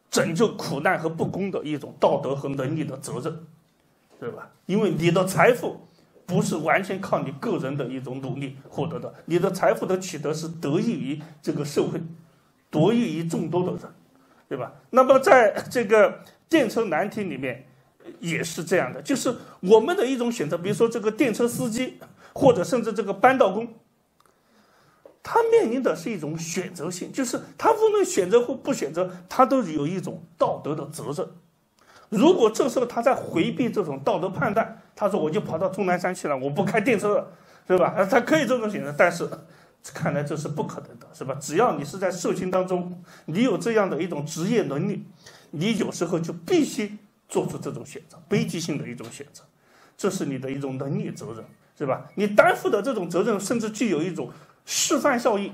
拯救苦难和不公的一种道德和能力的责任，对吧？因为你的财富不是完全靠你个人的一种努力获得的，你的财富的取得是得益于这个社会。得益于众多的人，对吧？那么在这个电车难题里面，也是这样的，就是我们的一种选择，比如说这个电车司机，或者甚至这个扳道工，他面临的是一种选择性，就是他无论选择或不选择，他都有一种道德的责任。如果这时候他在回避这种道德判断，他说我就跑到终南山去了，我不开电车了，对吧？他可以这种选择，但是。看来这是不可能的，是吧？只要你是在社群当中，你有这样的一种职业能力，你有时候就必须做出这种选择，悲剧性的一种选择，这是你的一种能力责任，是吧？你担负的这种责任，甚至具有一种示范效应，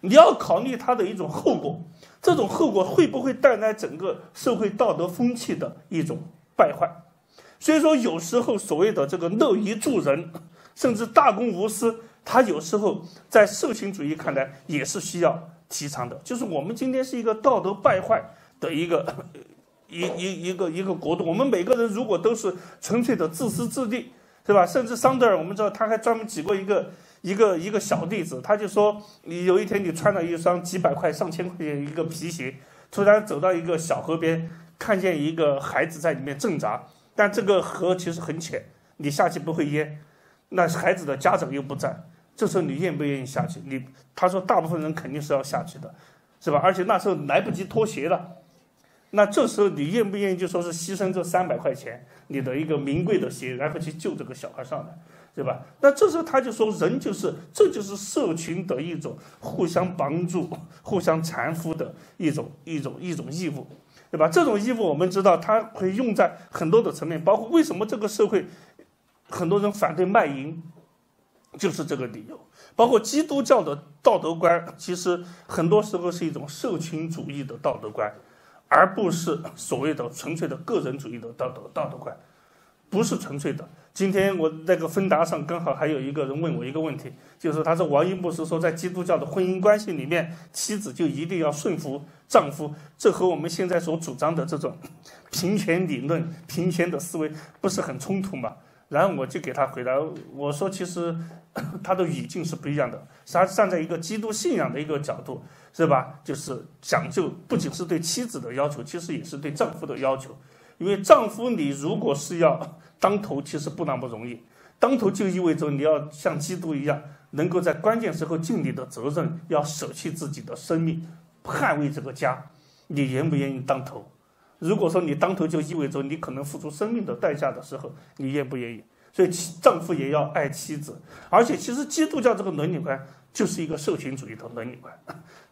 你要考虑它的一种后果，这种后果会不会带来整个社会道德风气的一种败坏？所以说，有时候所谓的这个乐于助人，甚至大公无私。他有时候在社群主义看来也是需要提倡的，就是我们今天是一个道德败坏的一个 一一一个一个国度，我们每个人如果都是纯粹的自私自利，是吧？甚至桑德尔，我们知道他还专门举过一个一个一个小例子，他就说，你有一天你穿了一双几百块、上千块钱一个皮鞋，突然走到一个小河边，看见一个孩子在里面挣扎，但这个河其实很浅，你下去不会淹，那孩子的家长又不在。这时候你愿不愿意下去？你他说大部分人肯定是要下去的，是吧？而且那时候来不及脱鞋了，那这时候你愿不愿意就说是牺牲这三百块钱，你的一个名贵的鞋，然后去救这个小孩上来，对吧？那这时候他就说，人就是这就是社群的一种互相帮助、互相搀扶的一种一种一种义务，对吧？这种义务我们知道，它会用在很多的层面，包括为什么这个社会很多人反对卖淫。就是这个理由，包括基督教的道德观，其实很多时候是一种社群主义的道德观，而不是所谓的纯粹的个人主义的道德道德观，不是纯粹的。今天我那个芬达上刚好还有一个人问我一个问题，就是他说王一博士说在基督教的婚姻关系里面，妻子就一定要顺服丈夫，这和我们现在所主张的这种 平权理论、平权的思维不是很冲突吗？然后我就给他回答，我说其实 他的语境是不一样的，他站在一个基督信仰的一个角度，是吧？就是讲究不仅是对妻子的要求，其实也是对丈夫的要求。因为丈夫你如果是要当头，其实不那么容易。当头就意味着你要像基督一样，能够在关键时候尽你的责任，要舍弃自己的生命，捍卫这个家。你愿不愿意当头？如果说你当头就意味着你可能付出生命的代价的时候，你愿不愿意？所以丈夫也要爱妻子，而且其实基督教这个伦理观就是一个受群主义的伦理观，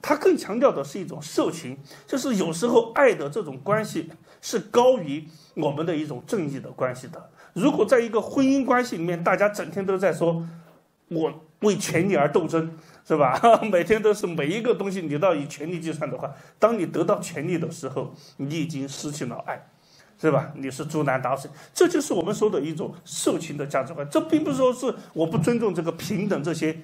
它更强调的是一种受群，就是有时候爱的这种关系是高于我们的一种正义的关系的。如果在一个婚姻关系里面，大家整天都在说我为权利而斗争。是吧？每天都是每一个东西，你都要以权力计算的话，当你得到权力的时候，你已经失去了爱，是吧？你是竹篮打水，这就是我们说的一种兽群的价值观。这并不是说是我不尊重这个平等这些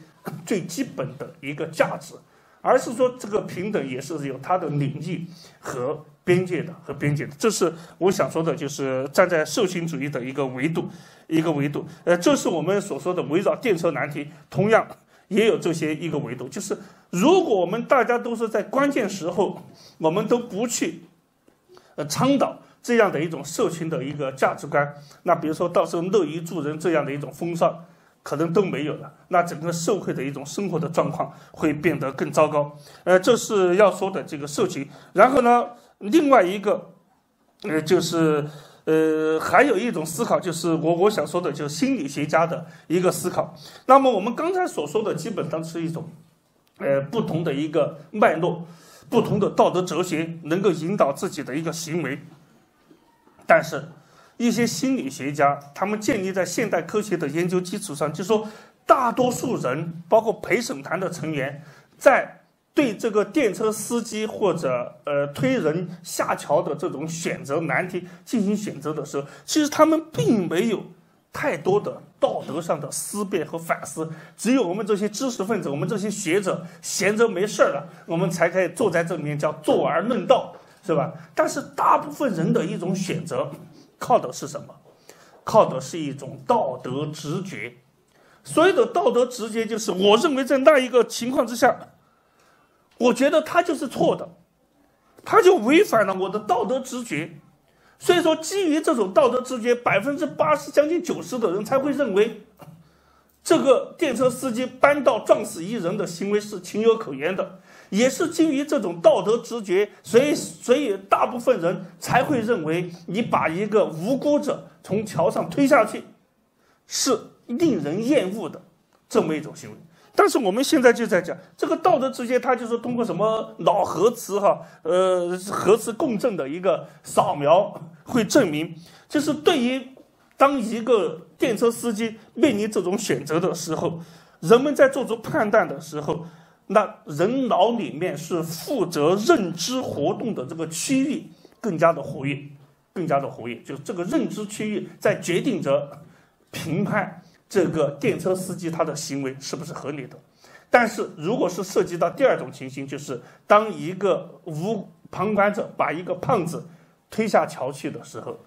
最基本的一个价值，而是说这个平等也是有它的领域和边界的和边界的。这是我想说的，就是站在兽群主义的一个维度，一个维度。呃，这是我们所说的围绕电车难题，同样。也有这些一个维度，就是如果我们大家都是在关键时候，我们都不去，呃，倡导这样的一种社群的一个价值观，那比如说到时候乐于助人这样的一种风尚，可能都没有了，那整个社会的一种生活的状况会变得更糟糕。呃，这是要说的这个社群。然后呢，另外一个，呃，就是。呃，还有一种思考，就是我我想说的，就是心理学家的一个思考。那么我们刚才所说的，基本上是一种，呃，不同的一个脉络，不同的道德哲学能够引导自己的一个行为。但是，一些心理学家，他们建立在现代科学的研究基础上，就说大多数人，包括陪审团的成员，在。对这个电车司机或者呃推人下桥的这种选择难题进行选择的时候，其实他们并没有太多的道德上的思辨和反思。只有我们这些知识分子，我们这些学者闲着没事儿了，我们才可以坐在这里面叫坐而论道，是吧？但是大部分人的一种选择，靠的是什么？靠的是一种道德直觉。所有的道德直觉，就是我认为在那一个情况之下。我觉得他就是错的，他就违反了我的道德直觉，所以说基于这种道德直觉，百分之八十将近九十的人才会认为，这个电车司机扳道撞死一人的行为是情有可原的，也是基于这种道德直觉，所以所以大部分人才会认为你把一个无辜者从桥上推下去，是令人厌恶的这么一种行为。但是我们现在就在讲这个道德直接，它就是通过什么脑核磁哈，呃，核磁共振的一个扫描会证明，就是对于当一个电车司机面临这种选择的时候，人们在做出判断的时候，那人脑里面是负责认知活动的这个区域更加的活跃，更加的活跃，就是这个认知区域在决定着评判。这个电车司机他的行为是不是合理的？但是如果是涉及到第二种情形，就是当一个无旁观者把一个胖子推下桥去的时候，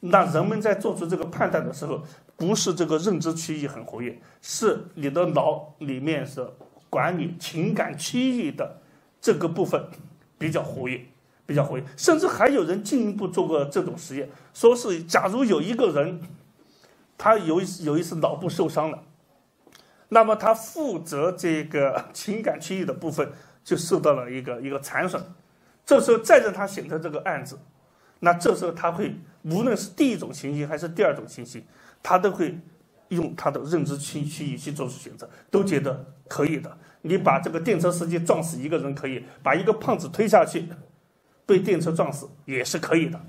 那人们在做出这个判断的时候，不是这个认知区域很活跃，是你的脑里面是管理情感区域的这个部分比较活跃，比较活跃。甚至还有人进一步做过这种实验，说是假如有一个人。他有一有一次脑部受伤了，那么他负责这个 情感区域的部分就受到了一个一个残损，这时候再让他选择这个案子，那这时候他会无论是第一种情形还是第二种情形，他都会用他的认知区区域去做出选择，都觉得可以的。你把这个电车司机撞死一个人可以，把一个胖子推下去被电车撞死也是可以的。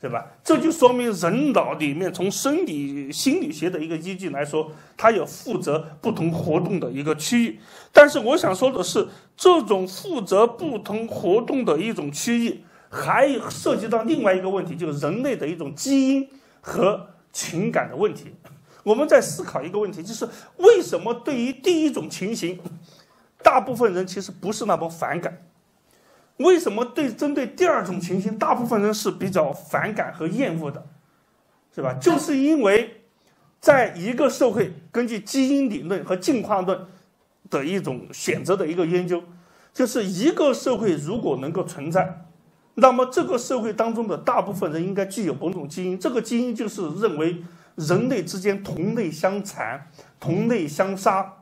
对吧？这就说明人脑里面从生理心理学的一个依据来说，它有负责不同活动的一个区域。但是我想说的是，这种负责不同活动的一种区域，还涉及到另外一个问题，就是人类的一种基因和情感的问题。我们在思考一个问题，就是为什么对于第一种情形，大部分人其实不是那么反感。为什么对针对第二种情形，大部分人是比较反感和厌恶的，是吧？就是因为在一个社会根据基因理论和进化论的一种选择的一个研究，就是一个社会如果能够存在，那么这个社会当中的大部分人应该具有某种基因，这个基因就是认为人类之间同类相残、同类相杀，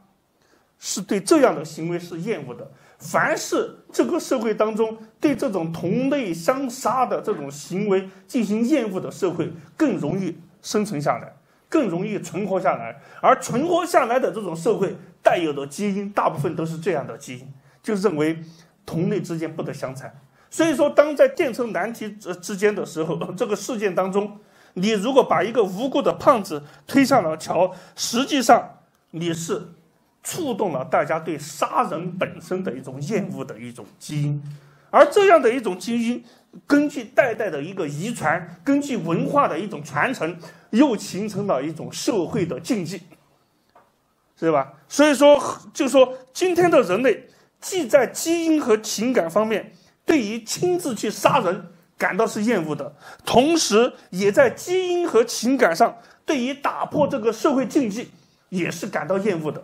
是对这样的行为是厌恶的。凡是这个社会当中对这种同类相杀的这种行为进行厌恶的社会，更容易生存下来。更容易存活下来，而存活下来的这种社会带有的基因，大部分都是这样的基因，就认为同类之间不得相残。所以说，当在电车难题之之间的时候，这个事件当中，你如果把一个无辜的胖子推上了桥，实际上你是触动了大家对杀人本身的一种厌恶的一种基因，而这样的一种基因。根据代代的一个遗传，根据文化的一种传承，又形成了一种社会的禁忌，是吧？所以说，就说今天的人类，既在基因和情感方面对于亲自去杀人感到是厌恶的，同时也在基因和情感上对于打破这个社会禁忌也是感到厌恶的。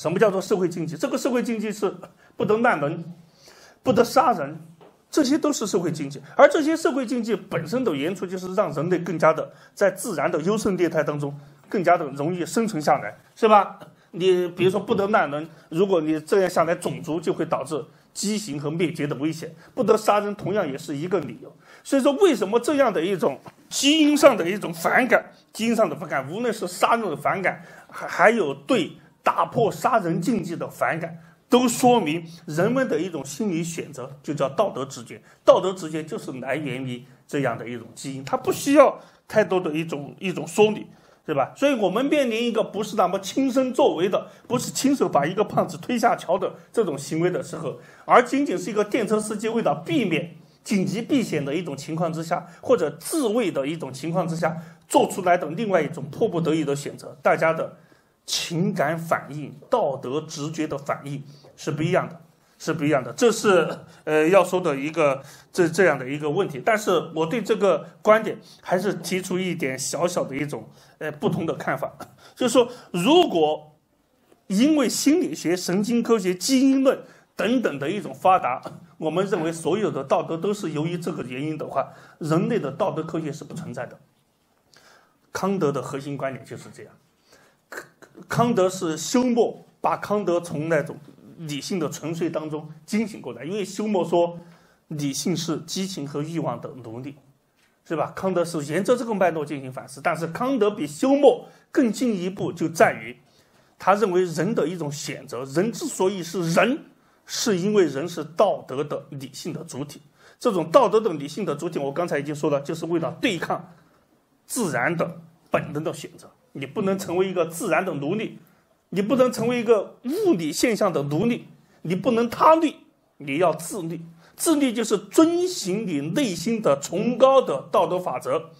什么叫做社会经济？这个社会经济是不得乱伦，不得杀人。这些都是社会经济，而这些社会经济本身的原初就是让人类更加的在自然的优胜劣汰当中更加的容易生存下来，是吧？你比如说不得乱伦，如果你这样下来，种族就会导致畸形和灭绝的危险；不得杀人，同样也是一个理由。所以说，为什么这样的一种基因上的一种反感，基因上的反感，无论是杀人的反感，还还有对打破杀人禁忌的反感。都说明人们的一种心理选择，就叫道德直觉。道德直觉就是来源于这样的一种基因，它不需要太多的一种一种说理，对吧？所以我们面临一个不是那么亲身作为的，不是亲手把一个胖子推下桥的这种行为的时候，而仅仅是一个电车司机为了避免紧急避险的一种情况之下，或者自卫的一种情况之下做出来的另外一种迫不得已的选择，大家的。情感反应、道德直觉的反应是不一样的，是不一样的。这是呃要说的一个这这样的一个问题。但是我对这个观点还是提出一点小小的一种呃不同的看法，就是说，如果因为心理学、神经科学、基因论等等的一种发达，我们认为所有的道德都是由于这个原因的话，人类的道德科学是不存在的。康德的核心观点就是这样。康德是休谟把康德从那种理性的沉睡当中惊醒过来，因为休谟说理性是激情和欲望的奴隶，是吧？康德是沿着这个脉络进行反思，但是康德比休谟更进一步，就在于他认为人的一种选择，人之所以是人，是因为人是道德的理性的主体，这种道德的理性的主体，我刚才已经说了，就是为了对抗自然的本能的选择。你不能成为一个自然的奴隶，你不能成为一个物理现象的奴隶，你不能他律，你要自律。自律就是遵循你内心的崇高的道德法则，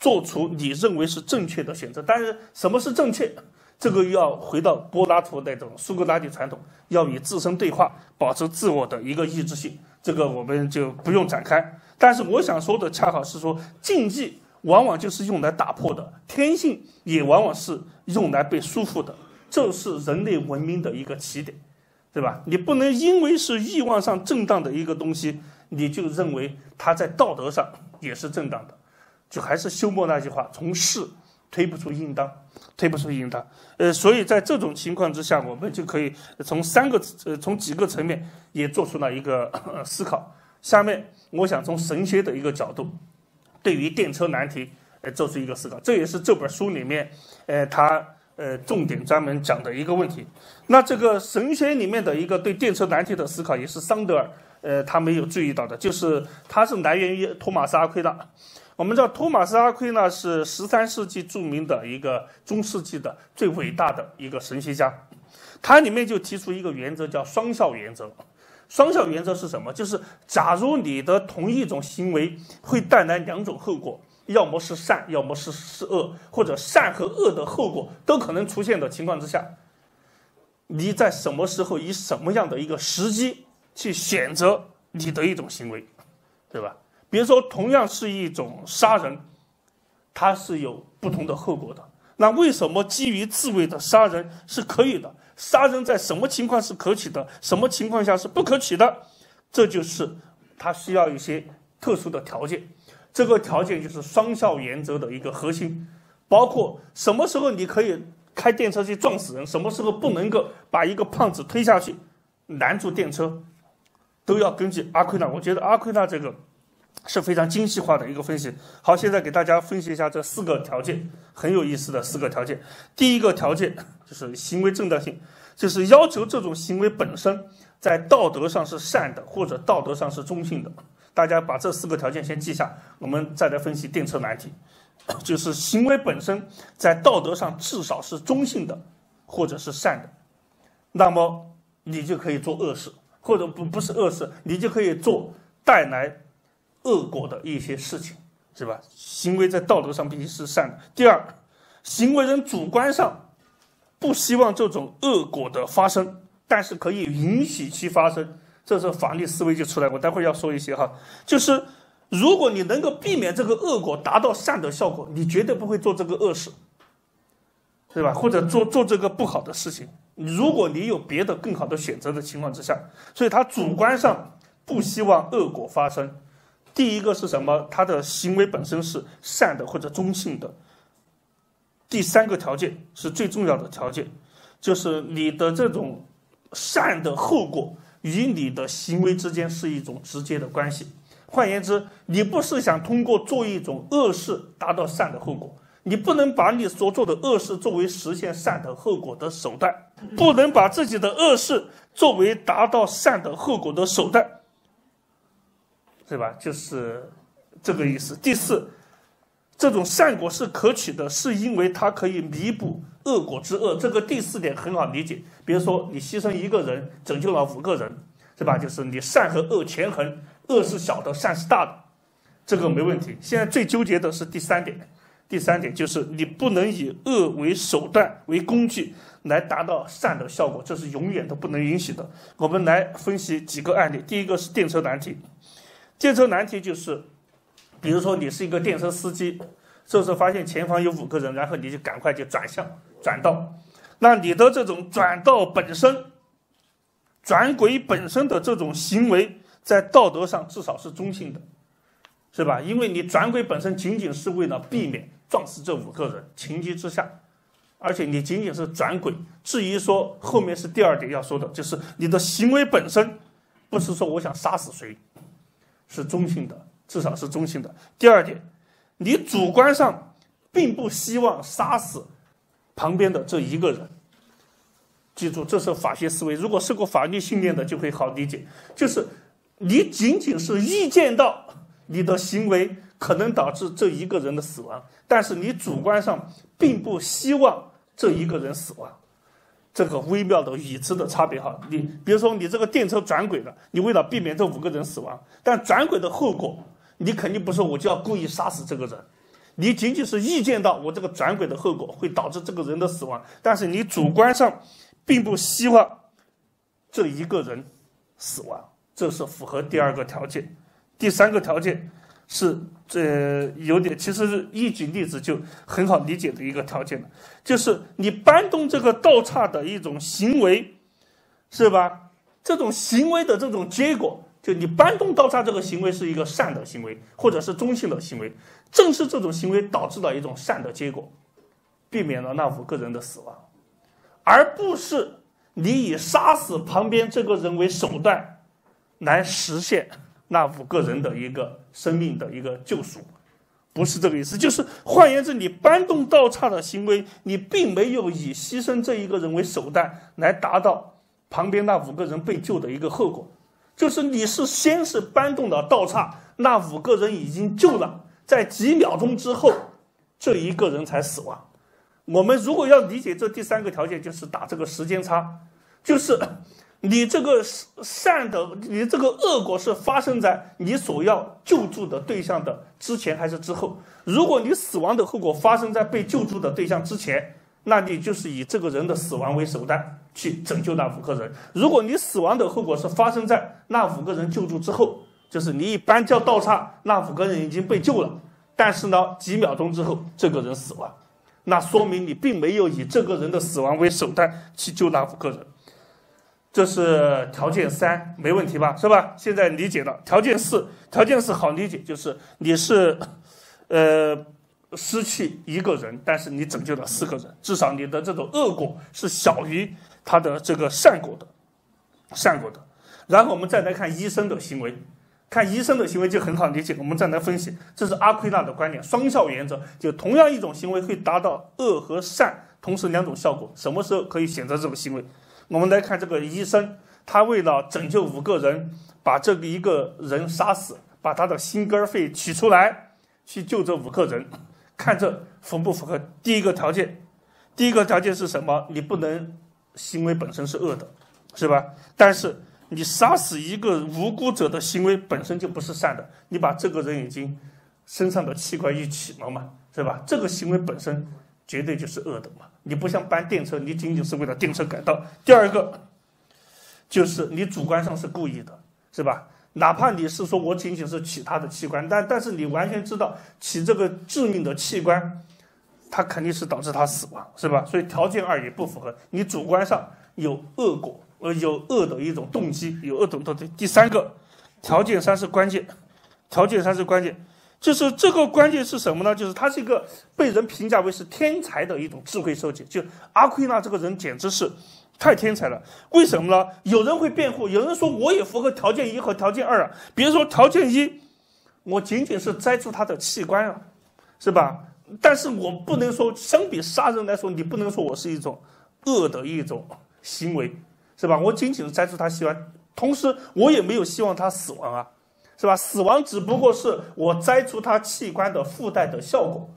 做出你认为是正确的选择。但是什么是正确？这个要回到柏拉图那种苏格拉底传统，要与自身对话，保持自我的一个意志性。这个我们就不用展开。但是我想说的恰好是说禁忌。往往就是用来打破的，天性也往往是用来被束缚的，这是人类文明的一个起点，对吧？你不能因为是欲望上正当的一个东西，你就认为它在道德上也是正当的，就还是休谟那句话，从事推不出应当，推不出应当。呃，所以在这种情况之下，我们就可以从三个呃从几个层面也做出了一个思考。下面我想从神学的一个角度。对于电车难题，呃，做出一个思考，这也是这本书里面，呃，他呃重点专门讲的一个问题。那这个神学里面的一个对电车难题的思考，也是桑德尔，呃，他没有注意到的，就是它是来源于托马斯阿奎那。我们知道托马斯阿奎那是十三世纪著名的一个中世纪的最伟大的一个神学家，他里面就提出一个原则，叫双效原则。双效原则是什么？就是假如你的同一种行为会带来两种后果，要么是善，要么是是恶，或者善和恶的后果都可能出现的情况之下，你在什么时候以什么样的一个时机去选择你的一种行为，对吧？比如说，同样是一种杀人，它是有不同的后果的。那为什么基于自卫的杀人是可以的？杀人在什么情况是可取的？什么情况下是不可取的？这就是它需要一些特殊的条件。这个条件就是双效原则的一个核心，包括什么时候你可以开电车去撞死人，什么时候不能够把一个胖子推下去拦住电车，都要根据阿奎那。我觉得阿奎那这个。是非常精细化的一个分析。好，现在给大家分析一下这四个条件，很有意思的四个条件。第一个条件就是行为正当性，就是要求这种行为本身在道德上是善的，或者道德上是中性的。大家把这四个条件先记下，我们再来分析电车难题。就是行为本身在道德上至少是中性的，或者是善的，那么你就可以做恶事，或者不不是恶事，你就可以做带来。恶果的一些事情，是吧？行为在道德上必须是善的。第二，行为人主观上不希望这种恶果的发生，但是可以允许其发生，这时候法律思维就出来。我待会儿要说一些哈，就是如果你能够避免这个恶果达到善的效果，你绝对不会做这个恶事，对吧？或者做做这个不好的事情。如果你有别的更好的选择的情况之下，所以他主观上不希望恶果发生。第一个是什么？他的行为本身是善的或者中性的。第三个条件是最重要的条件，就是你的这种善的后果与你的行为之间是一种直接的关系。换言之，你不是想通过做一种恶事达到善的后果，你不能把你所做的恶事作为实现善的后果的手段，不能把自己的恶事作为达到善的后果的手段。对吧？就是这个意思。第四，这种善果是可取的，是因为它可以弥补恶果之恶。这个第四点很好理解。比如说，你牺牲一个人，拯救了五个人，是吧？就是你善和恶权衡，恶是小的，善是大的，这个没问题。现在最纠结的是第三点，第三点就是你不能以恶为手段、为工具来达到善的效果，这是永远都不能允许的。我们来分析几个案例。第一个是电车难题。电车难题就是，比如说你是一个电车司机，这时候发现前方有五个人，然后你就赶快就转向转道，那你的这种转道本身、转轨本身的这种行为，在道德上至少是中性的，是吧？因为你转轨本身仅仅是为了避免撞死这五个人，情急之下，而且你仅仅是转轨。至于说后面是第二点要说的，就是你的行为本身，不是说我想杀死谁。是中性的，至少是中性的。第二点，你主观上并不希望杀死旁边的这一个人。记住，这是法学思维。如果受过法律训练的，就会好理解。就是你仅仅是预见到你的行为可能导致这一个人的死亡，但是你主观上并不希望这一个人死亡。这个微妙的语词的差别哈，你比如说你这个电车转轨了，你为了避免这五个人死亡，但转轨的后果，你肯定不是我就要故意杀死这个人，你仅仅是预见到我这个转轨的后果会导致这个人的死亡，但是你主观上并不希望这一个人死亡，这是符合第二个条件，第三个条件。是这有点，其实一举例子就很好理解的一个条件了，就是你搬动这个道岔的一种行为，是吧？这种行为的这种结果，就你搬动道岔这个行为是一个善的行为，或者是中性的行为，正是这种行为导致了一种善的结果，避免了那五个人的死亡，而不是你以杀死旁边这个人为手段来实现。那五个人的一个生命的一个救赎，不是这个意思。就是换言之，你搬动道岔的行为，你并没有以牺牲这一个人为手段来达到旁边那五个人被救的一个后果。就是你是先是搬动了道岔，那五个人已经救了，在几秒钟之后，这一个人才死亡。我们如果要理解这第三个条件，就是打这个时间差，就是。你这个善的，你这个恶果是发生在你所要救助的对象的之前还是之后？如果你死亡的后果发生在被救助的对象之前，那你就是以这个人的死亡为手段去拯救那五个人；如果你死亡的后果是发生在那五个人救助之后，就是你一搬叫倒插，那五个人已经被救了，但是呢，几秒钟之后这个人死亡，那说明你并没有以这个人的死亡为手段去救那五个人。这是条件三，没问题吧？是吧？现在理解了。条件四，条件四好理解，就是你是，呃，失去一个人，但是你拯救了四个人，至少你的这种恶果是小于他的这个善果的，善果的。然后我们再来看医生的行为，看医生的行为就很好理解。我们再来分析，这是阿奎那的观点，双效原则，就同样一种行为会达到恶和善同时两种效果，什么时候可以选择这种行为？我们来看这个医生，他为了拯救五个人，把这个一个人杀死，把他的心肝肺取出来，去救这五个人，看这符不符合第一个条件？第一个条件是什么？你不能行为本身是恶的，是吧？但是你杀死一个无辜者的行为本身就不是善的，你把这个人已经身上的器官一取了嘛，是吧？这个行为本身。绝对就是恶的嘛！你不像搬电车，你仅仅是为了电车改道。第二个，就是你主观上是故意的，是吧？哪怕你是说我仅仅是取他的器官，但但是你完全知道取这个致命的器官，它肯定是导致他死亡，是吧？所以条件二也不符合，你主观上有恶果，呃，有恶的一种动机，有恶的动机。第三个，条件三是关键，条件三是关键。就是这个关键是什么呢？就是他是一个被人评价为是天才的一种智慧设计。就阿奎那这个人简直是太天才了。为什么呢？有人会辩护，有人说我也符合条件一和条件二啊。比如说条件一，我仅仅是摘出他的器官啊，是吧？但是我不能说相比杀人来说，你不能说我是一种恶的一种行为，是吧？我仅仅是摘出他器官，同时我也没有希望他死亡啊。是吧？死亡只不过是我摘除他器官的附带的效果，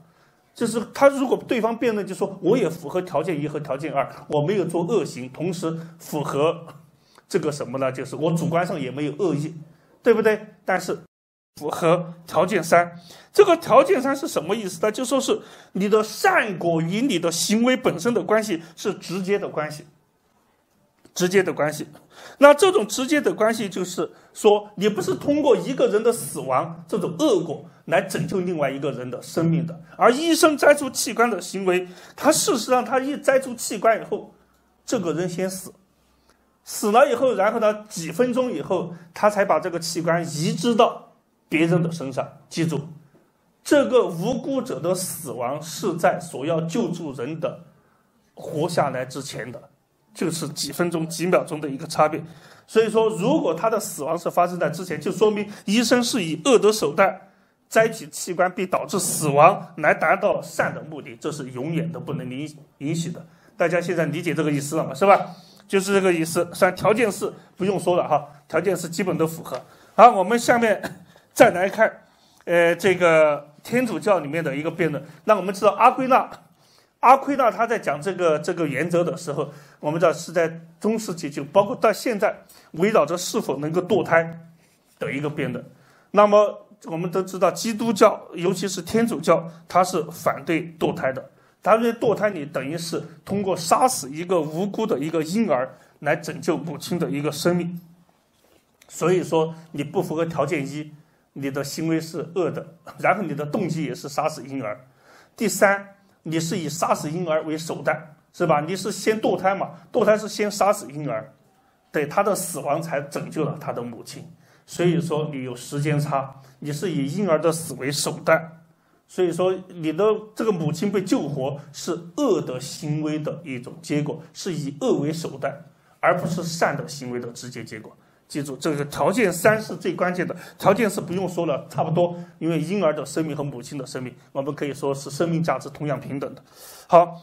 就是他如果对方辩论就说我也符合条件一和条件二，我没有做恶行，同时符合这个什么呢？就是我主观上也没有恶意，对不对？但是符合条件三，这个条件三是什么意思呢？就说是你的善果与你的行为本身的关系是直接的关系。直接的关系，那这种直接的关系就是说，你不是通过一个人的死亡这种恶果来拯救另外一个人的生命的，而医生摘除器官的行为，他事实上他一摘除器官以后，这个人先死，死了以后，然后呢几分钟以后，他才把这个器官移植到别人的身上。记住，这个无辜者的死亡是在所要救助人的活下来之前的。就是几分钟、几秒钟的一个差别，所以说，如果他的死亡是发生在之前，就说明医生是以恶的手段摘取器官并导致死亡来达到善的目的，这是永远都不能允允许的。大家现在理解这个意思了吗？是吧？就是这个意思。算条件是不用说了哈，条件是基本都符合。好，我们下面再来看，呃，这个天主教里面的一个辩论，让我们知道阿圭那。阿奎那他在讲这个这个原则的时候，我们知道是在中世纪，就包括到现在，围绕着是否能够堕胎的一个辩论。那么我们都知道，基督教尤其是天主教，他是反对堕胎的。他认为堕胎你等于是通过杀死一个无辜的一个婴儿来拯救母亲的一个生命。所以说你不符合条件一，你的行为是恶的，然后你的动机也是杀死婴儿。第三。你是以杀死婴儿为手段，是吧？你是先堕胎嘛？堕胎是先杀死婴儿，对他的死亡才拯救了他的母亲。所以说你有时间差，你是以婴儿的死为手段，所以说你的这个母亲被救活是恶的行为的一种结果，是以恶为手段，而不是善的行为的直接结果。记住，这个条件三是最关键的，条件是不用说了，差不多，因为婴儿的生命和母亲的生命，我们可以说是生命价值同样平等的。好，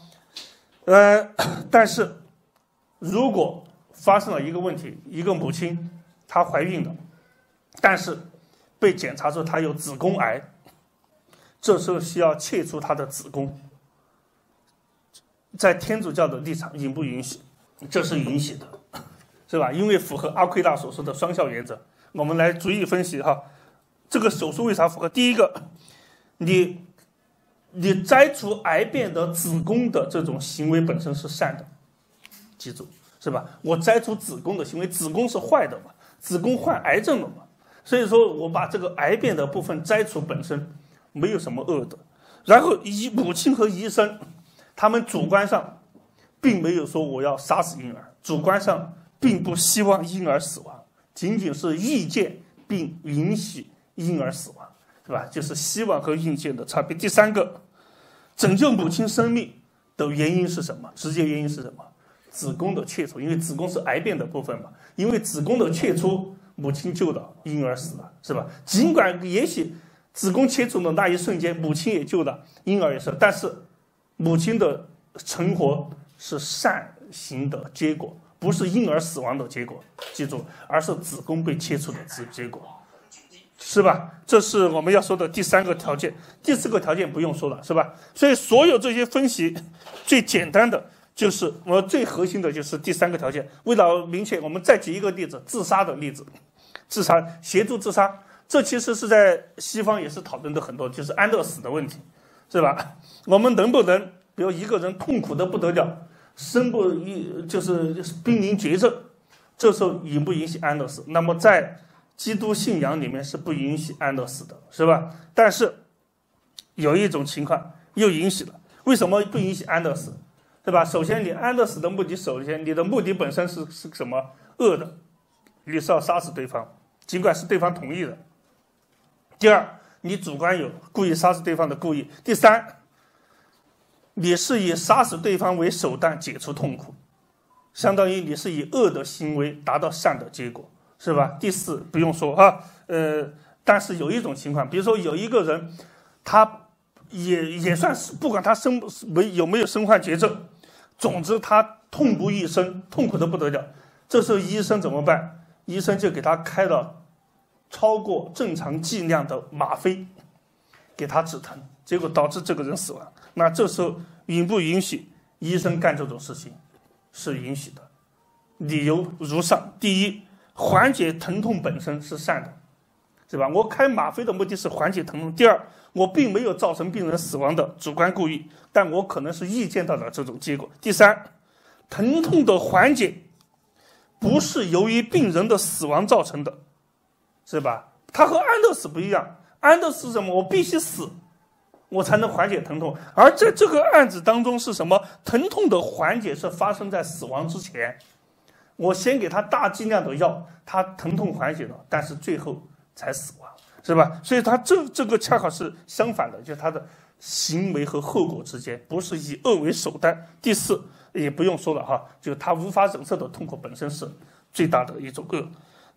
呃，但是如果发生了一个问题，一个母亲她怀孕了，但是被检查出她有子宫癌，这时候需要切除她的子宫，在天主教的立场允不允许？这是允许的。是吧？因为符合阿奎那所说的双效原则，我们来逐一分析哈。这个手术为啥符合？第一个，你你摘除癌变的子宫的这种行为本身是善的，记住是吧？我摘除子宫的行为，子宫是坏的嘛？子宫患癌症了嘛？所以说我把这个癌变的部分摘除本身，没有什么恶的。然后医母亲和医生，他们主观上并没有说我要杀死婴儿，主观上并不希望婴儿死亡，仅仅是意见并允许婴儿死亡，是吧？就是希望和意见的差别。第三个，拯救母亲生命的原因是什么？直接原因是什么？子宫的切除，因为子宫是癌变的部分嘛，因为子宫的切除，母亲救了，婴儿死了，是吧？尽管也许。子宫切除的那一瞬间，母亲也救了，婴儿也是。但是，母亲的成活是善行的结果，不是婴儿死亡的结果。记住，而是子宫被切除的结结果，是吧？这是我们要说的第三个条件。第四个条件不用说了，是吧？所以，所有这些分析，最简单的就是我最核心的就是第三个条件。为了明确，我们再举一个例子，自杀的例子，自杀协助自杀。这其实是在西方也是讨论的很多，就是安乐死的问题，是吧？我们能不能，比如一个人痛苦的不得了，生不一就是濒临绝症，这时候允不允许安乐死？那么在基督信仰里面是不允许安乐死的，是吧？但是有一种情况又允许了，为什么不允许安乐死？对吧？首先，你安乐死的目的，首先你的目的本身是是什么恶的？你是要杀死对方，尽管是对方同意的。第二，你主观有故意杀死对方的故意；第三，你是以杀死对方为手段解除痛苦，相当于你是以恶的行为达到善的结果，是吧？第四，不用说啊，呃，但是有一种情况，比如说有一个人，他也也算是不管他生没有没有身患绝症，总之他痛不欲生，痛苦的不得了，这时候医生怎么办？医生就给他开了。超过正常剂量的吗啡，给他止疼，结果导致这个人死亡。那这时候允不允许医生干这种事情？是允许的，理由如上：第一，缓解疼痛本身是善的，是吧？我开吗啡的目的是缓解疼痛。第二，我并没有造成病人死亡的主观故意，但我可能是预见到了这种结果。第三，疼痛的缓解不是由于病人的死亡造成的。是吧？它和安乐死不一样，安乐死什么？我必须死，我才能缓解疼痛。而在这个案子当中是什么？疼痛的缓解是发生在死亡之前，我先给他大剂量的药，他疼痛缓解了，但是最后才死亡，是吧？所以他这这个恰好是相反的，就是他的行为和后果之间不是以恶为手段。第四也不用说了哈，就他无法忍受的痛苦本身是最大的一种恶。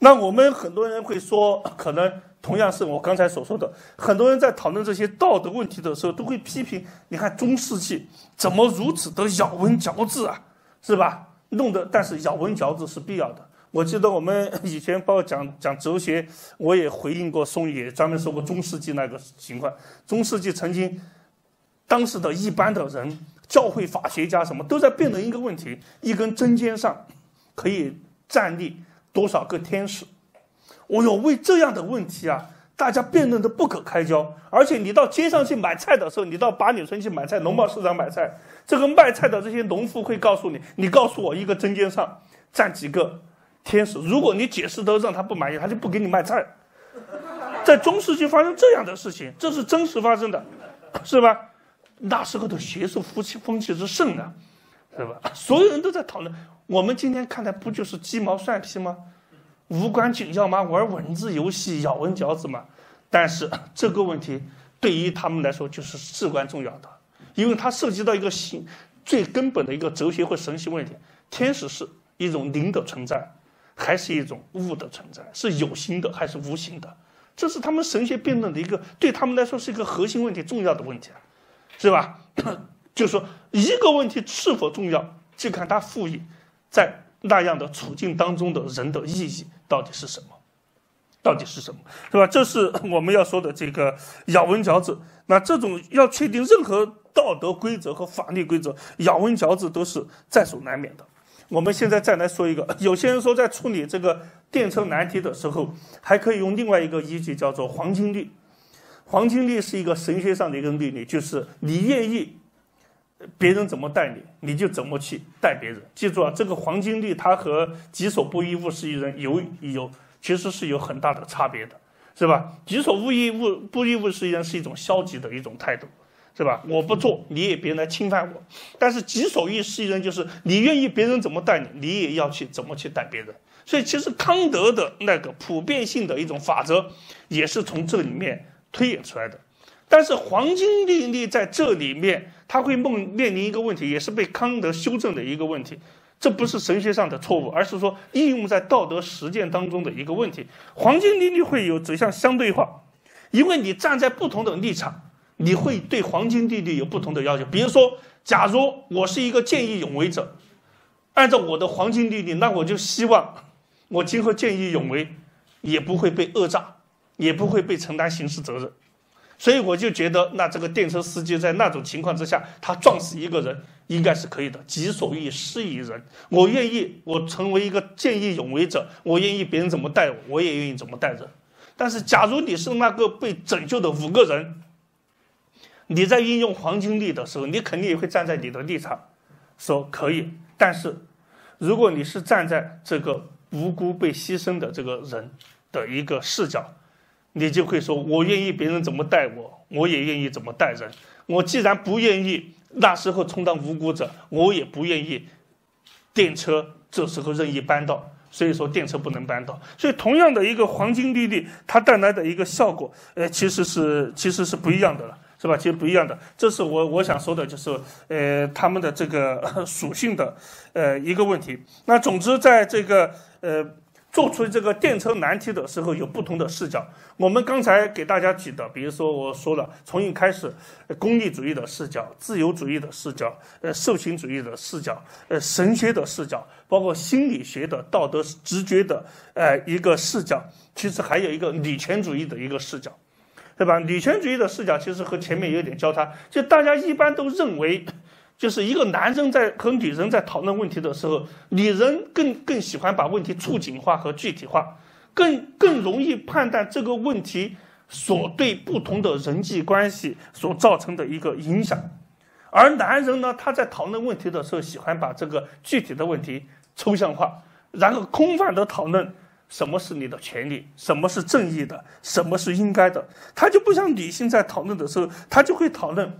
那我们很多人会说，可能同样是我刚才所说的，很多人在讨论这些道德问题的时候，都会批评。你看中世纪怎么如此的咬文嚼字啊，是吧？弄得，但是咬文嚼字是必要的。我记得我们以前包括讲讲哲学，我也回应过松野，专门说过中世纪那个情况。中世纪曾经，当时的一般的人，教会法学家什么都在辩论一个问题：一根针尖上可以站立。多少个天使？我有为这样的问题啊，大家辩论的不可开交。而且你到街上去买菜的时候，你到八里村去买菜，农贸市场买菜，这个卖菜的这些农妇会告诉你：你告诉我一个针尖上站几个天使。如果你解释都让他不满意，他就不给你卖菜。在中世纪发生这样的事情，这是真实发生的，是吧？那时候的学术风气风气是盛的，是吧？所有人都在讨论。我们今天看来不就是鸡毛蒜皮吗？无关紧要吗？玩文字游戏、咬文嚼字吗？但是这个问题对于他们来说就是至关重要的，因为它涉及到一个新、最根本的一个哲学或神学问题：天使是一种灵的存在，还是一种物的存在？是有形的还是无形的？这是他们神学辩论的一个对他们来说是一个核心问题、重要的问题，是吧？就是说，一个问题是否重要，就看它赋予。在那样的处境当中的人的意义到底是什么？到底是什么？是吧？这是我们要说的这个咬文嚼字。那这种要确定任何道德规则和法律规则，咬文嚼字都是在所难免的。我们现在再来说一个，有些人说在处理这个电车难题的时候，还可以用另外一个依据，叫做黄金律。黄金律是一个神学上的一个律例，就是你愿意。别人怎么待你，你就怎么去待别人。记住啊，这个黄金律它和己所不欲，勿施于人有有，其实是有很大的差别的。是吧？己所不欲，勿不欲，勿施于人，是一种消极的一种态度，是吧？我不做，你也别来侵犯我。但是己所欲施于人，就是你愿意别人怎么待你，你也要去怎么去待别人。所以，其实康德的那个普遍性的一种法则，也是从这里面推演出来的。但是，黄金利率在这里面，它会梦面临一个问题，也是被康德修正的一个问题。这不是神学上的错误，而是说应用在道德实践当中的一个问题。黄金利率会有走向相对化，因为你站在不同的立场，你会对黄金利率有不同的要求。比如说，假如我是一个见义勇为者，按照我的黄金利率，那我就希望我今后见义勇为也不会被讹诈，也不会被承担刑事责任。所以我就觉得，那这个电车司机在那种情况之下，他撞死一个人应该是可以的。己所欲施于人，我愿意，我成为一个见义勇为者，我愿意别人怎么待我，我也愿意怎么待人。但是，假如你是那个被拯救的五个人，你在运用黄金力的时候，你肯定也会站在你的立场，说可以。但是，如果你是站在这个无辜被牺牲的这个人的一个视角。你就会说，我愿意别人怎么待我，我也愿意怎么待人。我既然不愿意那时候充当无辜者，我也不愿意电车这时候任意搬道。所以说电车不能搬道。所以同样的一个黄金利率，它带来的一个效果，呃，其实是其实是不一样的了，是吧？其实不一样的。这是我我想说的，就是呃，他们的这个属性的呃一个问题。那总之，在这个呃。做出这个电车难题的时候有不同的视角。我们刚才给大家举的，比如说我说了，从一开始，功利主义的视角、自由主义的视角、呃，受刑主义的视角、呃，神学的视角，包括心理学的、道德直觉的，呃，一个视角。其实还有一个女权主义的一个视角，对吧？女权主义的视角其实和前面有点交叉，就大家一般都认为。就是一个男人在和女人在讨论问题的时候，女人更更喜欢把问题触景化和具体化，更更容易判断这个问题所对不同的人际关系所造成的一个影响，而男人呢，他在讨论问题的时候喜欢把这个具体的问题抽象化，然后空泛的讨论什么是你的权利，什么是正义的，什么是应该的，他就不像女性在讨论的时候，他就会讨论，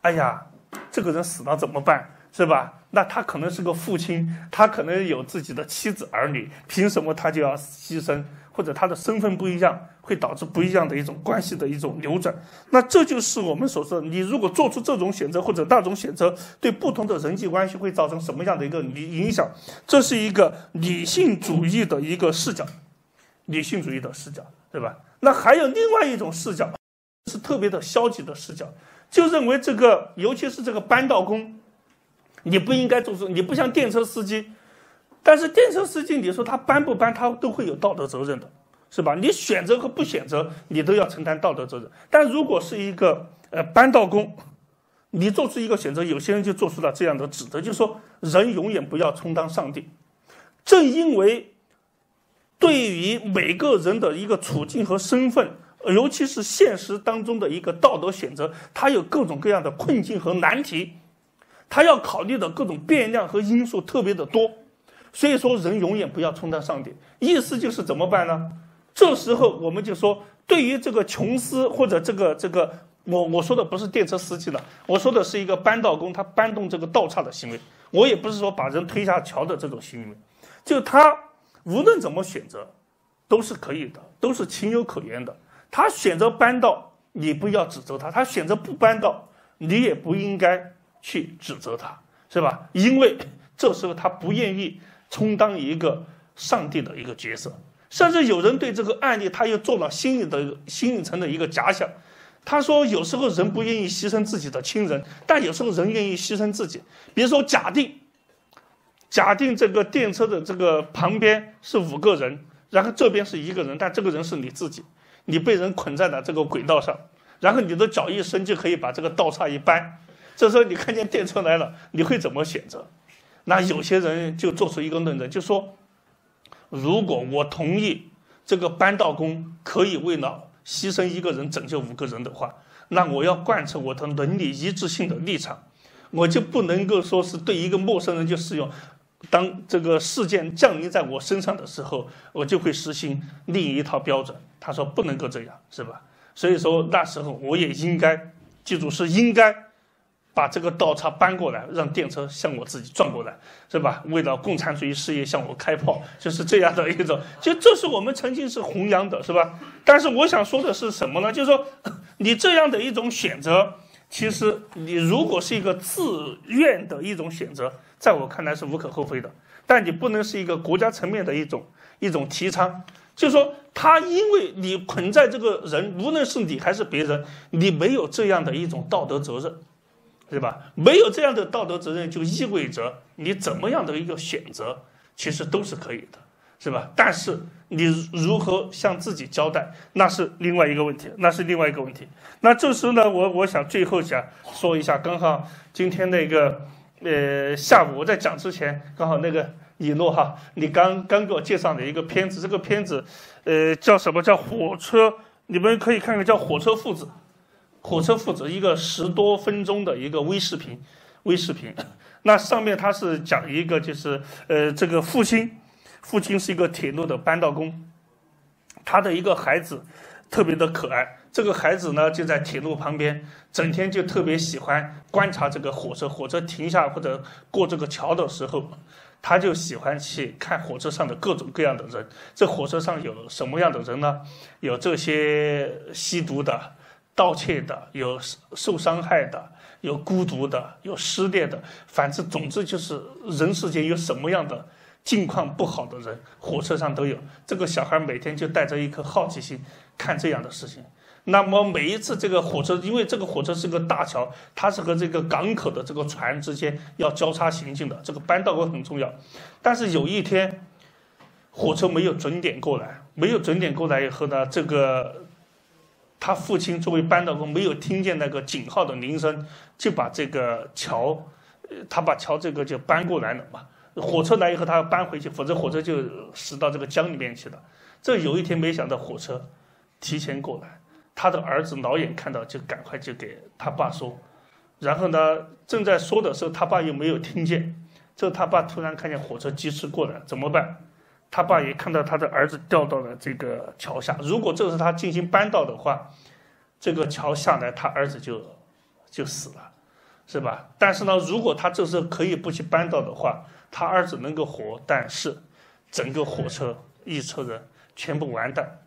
哎呀。这个人死了怎么办？是吧？那他可能是个父亲，他可能有自己的妻子儿女，凭什么他就要牺牲？或者他的身份不一样，会导致不一样的一种关系的一种扭转。那这就是我们所说，你如果做出这种选择或者那种选择，对不同的人际关系会造成什么样的一个影影响？这是一个理性主义的一个视角，理性主义的视角，对吧？那还有另外一种视角，是特别的消极的视角。就认为这个，尤其是这个搬道工，你不应该做出，你不像电车司机，但是电车司机，你说他搬不搬，他都会有道德责任的，是吧？你选择和不选择，你都要承担道德责任。但如果是一个呃搬道工，你做出一个选择，有些人就做出了这样的指责，就说人永远不要充当上帝。正因为对于每个人的一个处境和身份。尤其是现实当中的一个道德选择，它有各种各样的困境和难题，它要考虑的各种变量和因素特别的多，所以说人永远不要充当上帝。意思就是怎么办呢？这时候我们就说，对于这个琼斯或者这个这个，我我说的不是电车司机了，我说的是一个搬道工，他搬动这个道岔的行为。我也不是说把人推下桥的这种行为，就他无论怎么选择，都是可以的，都是情有可原的。他选择搬道，你不要指责他；他选择不搬道，你也不应该去指责他，是吧？因为这时候他不愿意充当一个上帝的一个角色，甚至有人对这个案例，他又做了心理的心理层的一个假想。他说，有时候人不愿意牺牲自己的亲人，但有时候人愿意牺牲自己。比如说，假定，假定这个电车的这个旁边是五个人，然后这边是一个人，但这个人是你自己。你被人捆在了这个轨道上，然后你的脚一伸就可以把这个道岔一搬。这时候你看见电车来了，你会怎么选择？那有些人就做出一个论证，就说：如果我同意这个搬道工可以为了牺牲一个人拯救五个人的话，那我要贯彻我的伦理一致性的立场，我就不能够说是对一个陌生人就适用。当这个事件降临在我身上的时候，我就会实行另一套标准。他说不能够这样，是吧？所以说那时候我也应该，记住是应该把这个倒叉搬过来，让电车向我自己转过来，是吧？为了共产主义事业向我开炮，就是这样的一种。就这是我们曾经是弘扬的，是吧？但是我想说的是什么呢？就是说 你这样的一种选择，其实你如果是一个自愿的一种选择。在我看来是无可厚非的，但你不能是一个国家层面的一种一种提倡，就是说他因为你捆在这个人，无论是你还是别人，你没有这样的一种道德责任，对吧？没有这样的道德责任，就意味着你怎么样的一个选择，其实都是可以的，是吧？但是你如何向自己交代，那是另外一个问题，那是另外一个问题。那这时候呢，我我想最后想说一下，刚好今天那个。呃，下午我在讲之前，刚好那个李诺哈，你刚刚给我介绍了一个片子，这个片子，呃，叫什么叫火车？你们可以看看叫火车父子，火车父子一个十多分钟的一个微视频，微视频。那上面他是讲一个就是呃，这个父亲，父亲是一个铁路的扳道工，他的一个孩子特别的可爱。这个孩子呢，就在铁路旁边，整天就特别喜欢观察这个火车。火车停下或者过这个桥的时候，他就喜欢去看火车上的各种各样的人。这火车上有什么样的人呢？有这些吸毒的、盗窃的，有受伤害的，有孤独的，有失恋的。反正总之就是人世间有什么样的境况不好的人，火车上都有。这个小孩每天就带着一颗好奇心看这样的事情。那么每一次这个火车，因为这个火车是个大桥，它是和这个港口的这个船之间要交叉行进的，这个扳道工很重要。但是有一天，火车没有准点过来，没有准点过来以后呢，这个他父亲作为扳道工没有听见那个警号的铃声，就把这个桥，他把桥这个就搬过来了嘛。火车来以后，他要搬回去，否则火车就驶到这个江里面去了。这有一天没想到火车提前过来。他的儿子老眼看到，就赶快就给他爸说，然后呢，正在说的时候，他爸又没有听见。这他爸突然看见火车疾驰过来，怎么办？他爸也看到他的儿子掉到了这个桥下。如果这是他进行扳道的话，这个桥下来，他儿子就就死了，是吧？但是呢，如果他这时候可以不去扳道的话，他儿子能够活，但是整个火车一车人全部完蛋。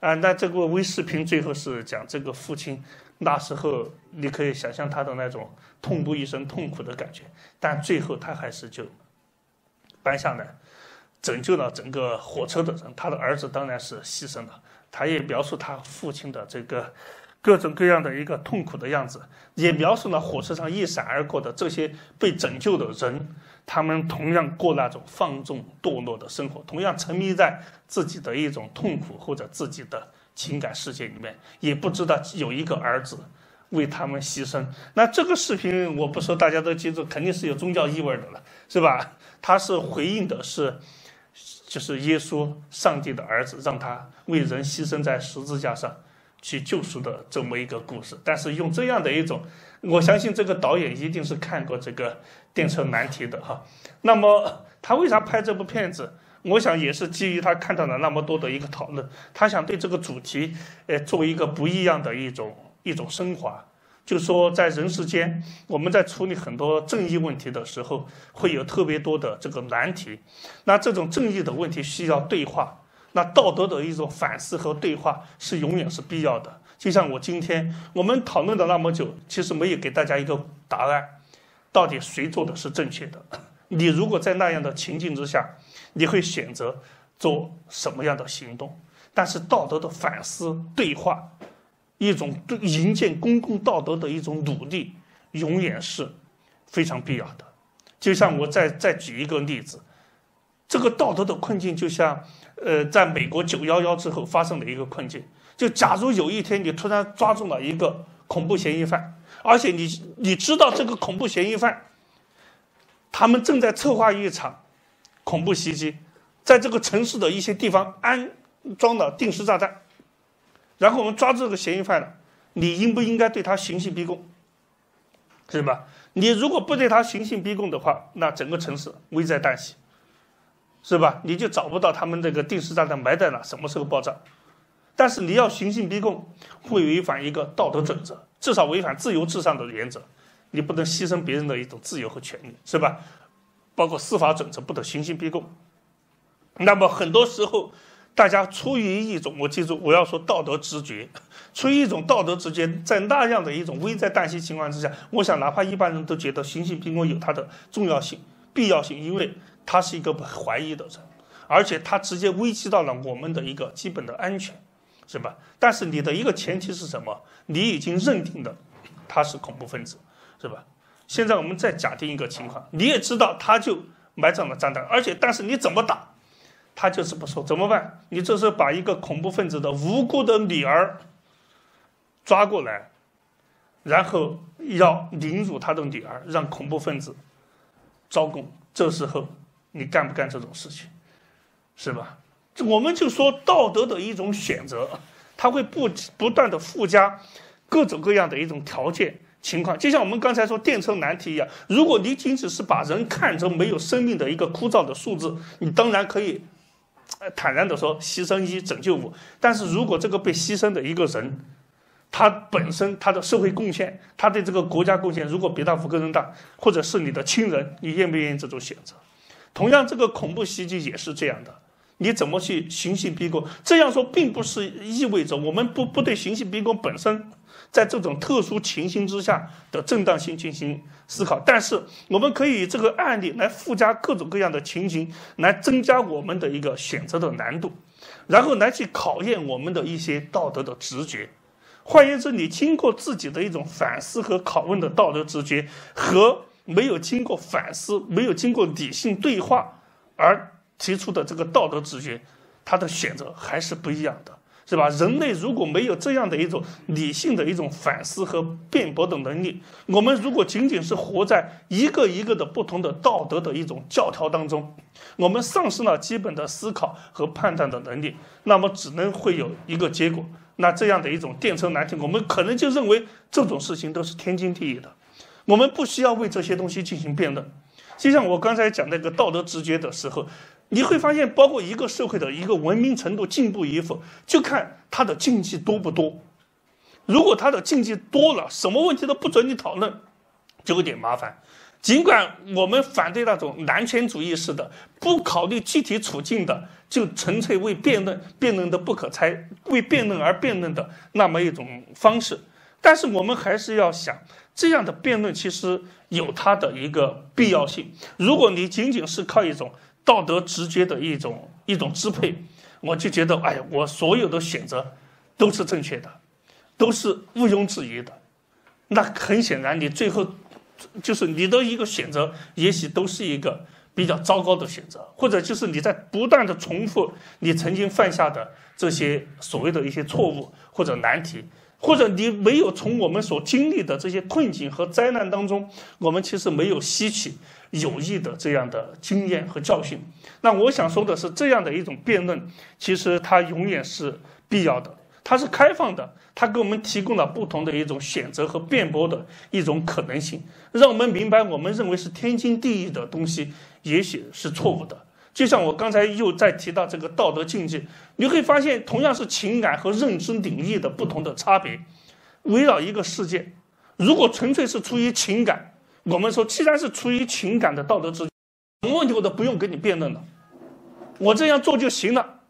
啊，那这个微视频最后是讲这个父亲那时候，你可以想象他的那种痛不欲生、痛苦的感觉，但最后他还是就搬下来，拯救了整个火车的人。他的儿子当然是牺牲了，他也描述他父亲的这个各种各样的一个痛苦的样子，也描述了火车上一闪而过的这些被拯救的人。他们同样过那种放纵堕落的生活，同样沉迷在自己的一种痛苦或者自己的情感世界里面，也不知道有一个儿子为他们牺牲。那这个视频我不说，大家都记住，肯定是有宗教意味的了，是吧？他是回应的是，就是耶稣，上帝的儿子，让他为人牺牲在十字架上去救赎的这么一个故事。但是用这样的一种，我相信这个导演一定是看过这个。电车难题的哈，那么他为啥拍这部片子？我想也是基于他看到了那么多的一个讨论，他想对这个主题，呃，做一个不一样的一种一种升华。就说在人世间，我们在处理很多正义问题的时候，会有特别多的这个难题。那这种正义的问题需要对话，那道德的一种反思和对话是永远是必要的。就像我今天我们讨论了那么久，其实没有给大家一个答案。到底谁做的是正确的？你如果在那样的情境之下，你会选择做什么样的行动？但是道德的反思、对话，一种对营建公共道德的一种努力，永远是非常必要的。就像我再再举一个例子，这个道德的困境，就像呃，在美国九幺幺之后发生的一个困境。就假如有一天你突然抓住了一个恐怖嫌疑犯。而且你你知道这个恐怖嫌疑犯，他们正在策划一场恐怖袭击，在这个城市的一些地方安装了定时炸弹，然后我们抓住这个嫌疑犯了，你应不应该对他刑讯逼供？是吧？你如果不对他刑讯逼供的话，那整个城市危在旦夕，是吧？你就找不到他们这个定时炸弹埋在哪，什么时候爆炸。但是你要刑讯逼供，会违反一个道德准则，至少违反自由至上的原则。你不能牺牲别人的一种自由和权利，是吧？包括司法准则不得刑讯逼供。那么很多时候，大家出于一种，我记住我要说道德直觉，出于一种道德直觉，在那样的一种危在旦夕情况之下，我想哪怕一般人都觉得刑讯逼供有它的重要性、必要性，因为他是一个怀疑的人，而且他直接危及到了我们的一个基本的安全。是吧？但是你的一个前提是什么？你已经认定的他是恐怖分子，是吧？现在我们再假定一个情况，你也知道他就埋葬了炸弹，而且但是你怎么打，他就是不说，怎么办？你这是把一个恐怖分子的无辜的女儿抓过来，然后要凌辱他的女儿，让恐怖分子招供，这时候你干不干这种事情？是吧？我们就说道德的一种选择，它会不不断的附加各种各样的一种条件情况，就像我们刚才说电车难题一样。如果你仅只是把人看成没有生命的一个枯燥的数字，你当然可以坦然的说牺牲一拯救五。但是如果这个被牺牲的一个人，他本身他的社会贡献，他对这个国家贡献，如果比他五个人大，或者是你的亲人，你愿不愿意这种选择？同样，这个恐怖袭击也是这样的。你怎么去刑讯逼供？这样说并不是意味着我们不不对刑讯逼供本身在这种特殊情形之下的正当性进行思考，但是我们可以以这个案例来附加各种各样的情形，来增加我们的一个选择的难度，然后来去考验我们的一些道德的直觉。换言之，你经过自己的一种反思和拷问的道德直觉，和没有经过反思、没有经过理性对话而。提出的这个道德直觉，他的选择还是不一样的，是吧？人类如果没有这样的一种理性的一种反思和辩驳的能力，我们如果仅仅是活在一个一个的不同的道德的一种教条当中，我们丧失了基本的思考和判断的能力，那么只能会有一个结果，那这样的一种电车难题，我们可能就认为这种事情都是天经地义的，我们不需要为这些东西进行辩论。就像我刚才讲那个道德直觉的时候。你会发现，包括一个社会的一个文明程度进步与否，就看它的禁忌多不多。如果它的禁忌多了，什么问题都不准你讨论，就有点麻烦。尽管我们反对那种男权主义式的、不考虑具体处境的，就纯粹为辩论、辩论的不可拆、为辩论而辩论的那么一种方式，但是我们还是要想，这样的辩论其实有它的一个必要性。如果你仅仅是靠一种，道德直觉的一种一种支配，我就觉得，哎，我所有的选择都是正确的，都是毋庸置疑的。那很显然，你最后就是你的一个选择，也许都是一个比较糟糕的选择，或者就是你在不断的重复你曾经犯下的这些所谓的一些错误或者难题，或者你没有从我们所经历的这些困境和灾难当中，我们其实没有吸取。有益的这样的经验和教训，那我想说的是，这样的一种辩论，其实它永远是必要的，它是开放的，它给我们提供了不同的一种选择和辩驳的一种可能性，让我们明白我们认为是天经地义的东西，也许是错误的。就像我刚才又在提到这个道德境界，你会发现，同样是情感和认知领域的不同的差别，围绕一个事件，如果纯粹是出于情感。我们说，既然是出于情感的道德之，什么问题我都不用跟你辩论了，我这样做就行了。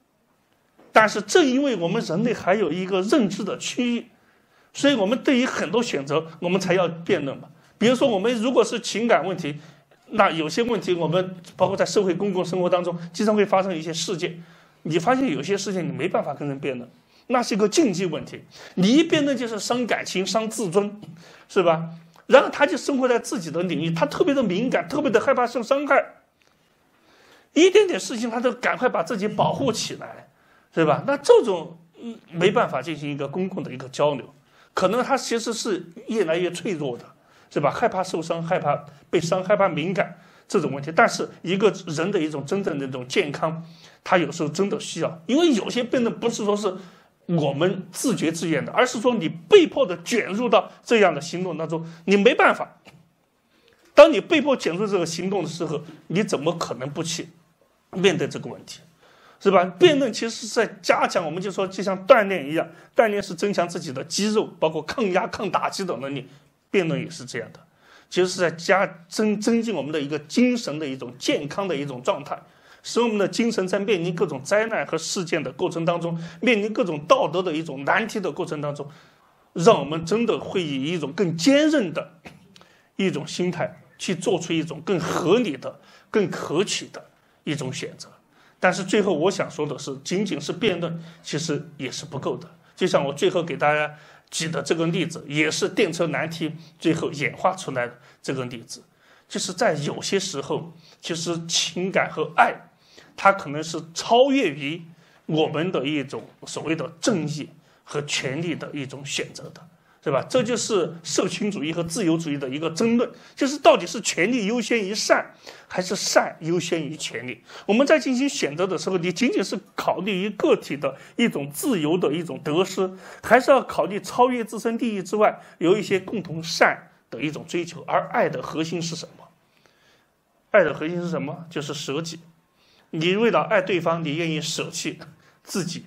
但是正因为我们人类还有一个认知的区域，所以我们对于很多选择，我们才要辩论嘛。比如说，我们如果是情感问题，那有些问题我们包括在社会公共生活当中，经常会发生一些事件，你发现有些事情你没办法跟人辩论，那是一个禁忌问题，你一辩论就是伤感情、伤自尊，是吧？然后他就生活在自己的领域，他特别的敏感，特别的害怕受伤害，一点点事情他都赶快把自己保护起来，对吧？那这种没办法进行一个公共的一个交流，可能他其实是越来越脆弱的，是吧？害怕受伤，害怕被伤，害怕敏感这种问题。但是一个人的一种真正的那种健康，他有时候真的需要，因为有些病人不是说是我们自觉自愿的，而是说你被迫的卷入到这样的行动当中，你没办法。当你被迫卷入这个行动的时候，你怎么可能不去面对这个问题，是吧？辩论其实是在加强，我们就说就像锻炼一样，锻炼是增强自己的肌肉，包括抗压、抗打击的能力。辩论也是这样的，其实是在加增增进我们的一个精神的一种健康的一种状态。使我们的精神在面临各种灾难和事件的过程当中，面临各种道德的一种难题的过程当中，让我们真的会以一种更坚韧的一种心态去做出一种更合理的、更可取的一种选择。但是最后我想说的是，仅仅是辩论其实也是不够的。就像我最后给大家举的这个例子，也是电车难题最后演化出来的这个例子，就是在有些时候，其实情感和爱。它可能是超越于我们的一种所谓的正义和权利的一种选择的，对吧？这就是社群主义和自由主义的一个争论，就是到底是权利优先于善，还是善优先于权利？我们在进行选择的时候，你仅仅是考虑于个体的一种自由的一种得失，还是要考虑超越自身利益之外，有一些共同善的一种追求？而爱的核心是什么？爱的核心是什么？就是舍己。你为了爱对方，你愿意舍弃自己，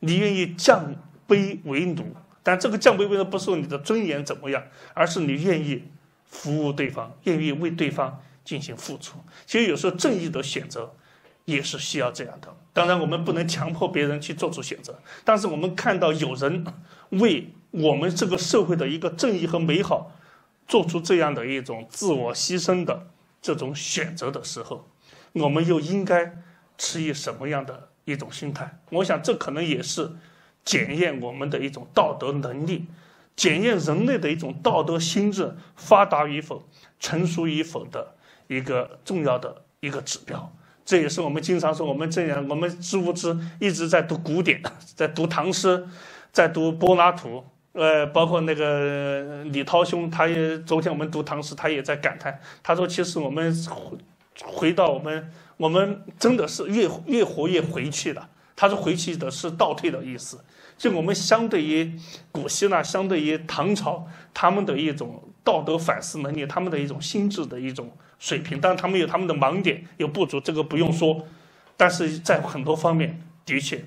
你愿意降卑为奴，但这个降卑为奴不是你的尊严怎么样，而是你愿意服务对方，愿意为对方进行付出。其实有时候正义的选择也是需要这样的。当然，我们不能强迫别人去做出选择，但是我们看到有人为我们这个社会的一个正义和美好做出这样的一种自我牺牲的这种选择的时候。我们又应该持以什么样的一种心态？我想，这可能也是检验我们的一种道德能力，检验人类的一种道德心智发达与否、成熟与否的一个重要的一个指标。这也是我们经常说，我们这样，我们知无知一直在读古典，在读唐诗，在读柏拉图，呃，包括那个李涛兄，他也昨天我们读唐诗，他也在感叹，他说，其实我们。回到我们，我们真的是越越活越回去了。他是回去的是倒退的意思。就我们相对于古希腊，相对于唐朝，他们的一种道德反思能力，他们的一种心智的一种水平，当然他们有他们的盲点，有不足，这个不用说。但是在很多方面，的确，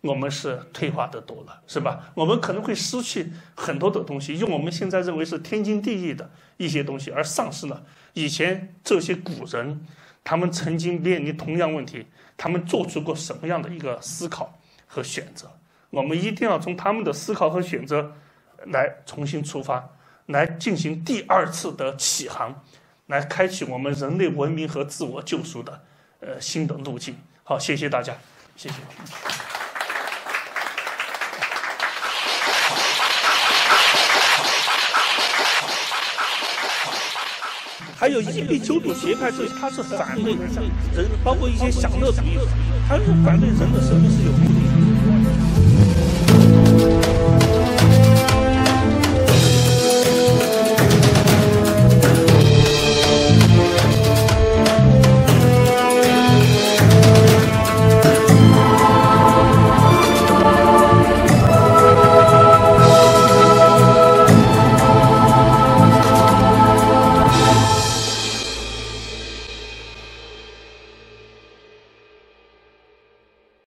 我们是退化的多了，是吧？我们可能会失去很多的东西，用我们现在认为是天经地义的一些东西，而丧失了。以前这些古人，他们曾经面临同样问题，他们做出过什么样的一个思考和选择？我们一定要从他们的思考和选择来重新出发，来进行第二次的起航，来开启我们人类文明和自我救赎的呃新的路径。好，谢谢大家，谢谢。还有一比九种邪派是，他是反对人，包括一些享乐主义，他是反对人的生命是有目的的。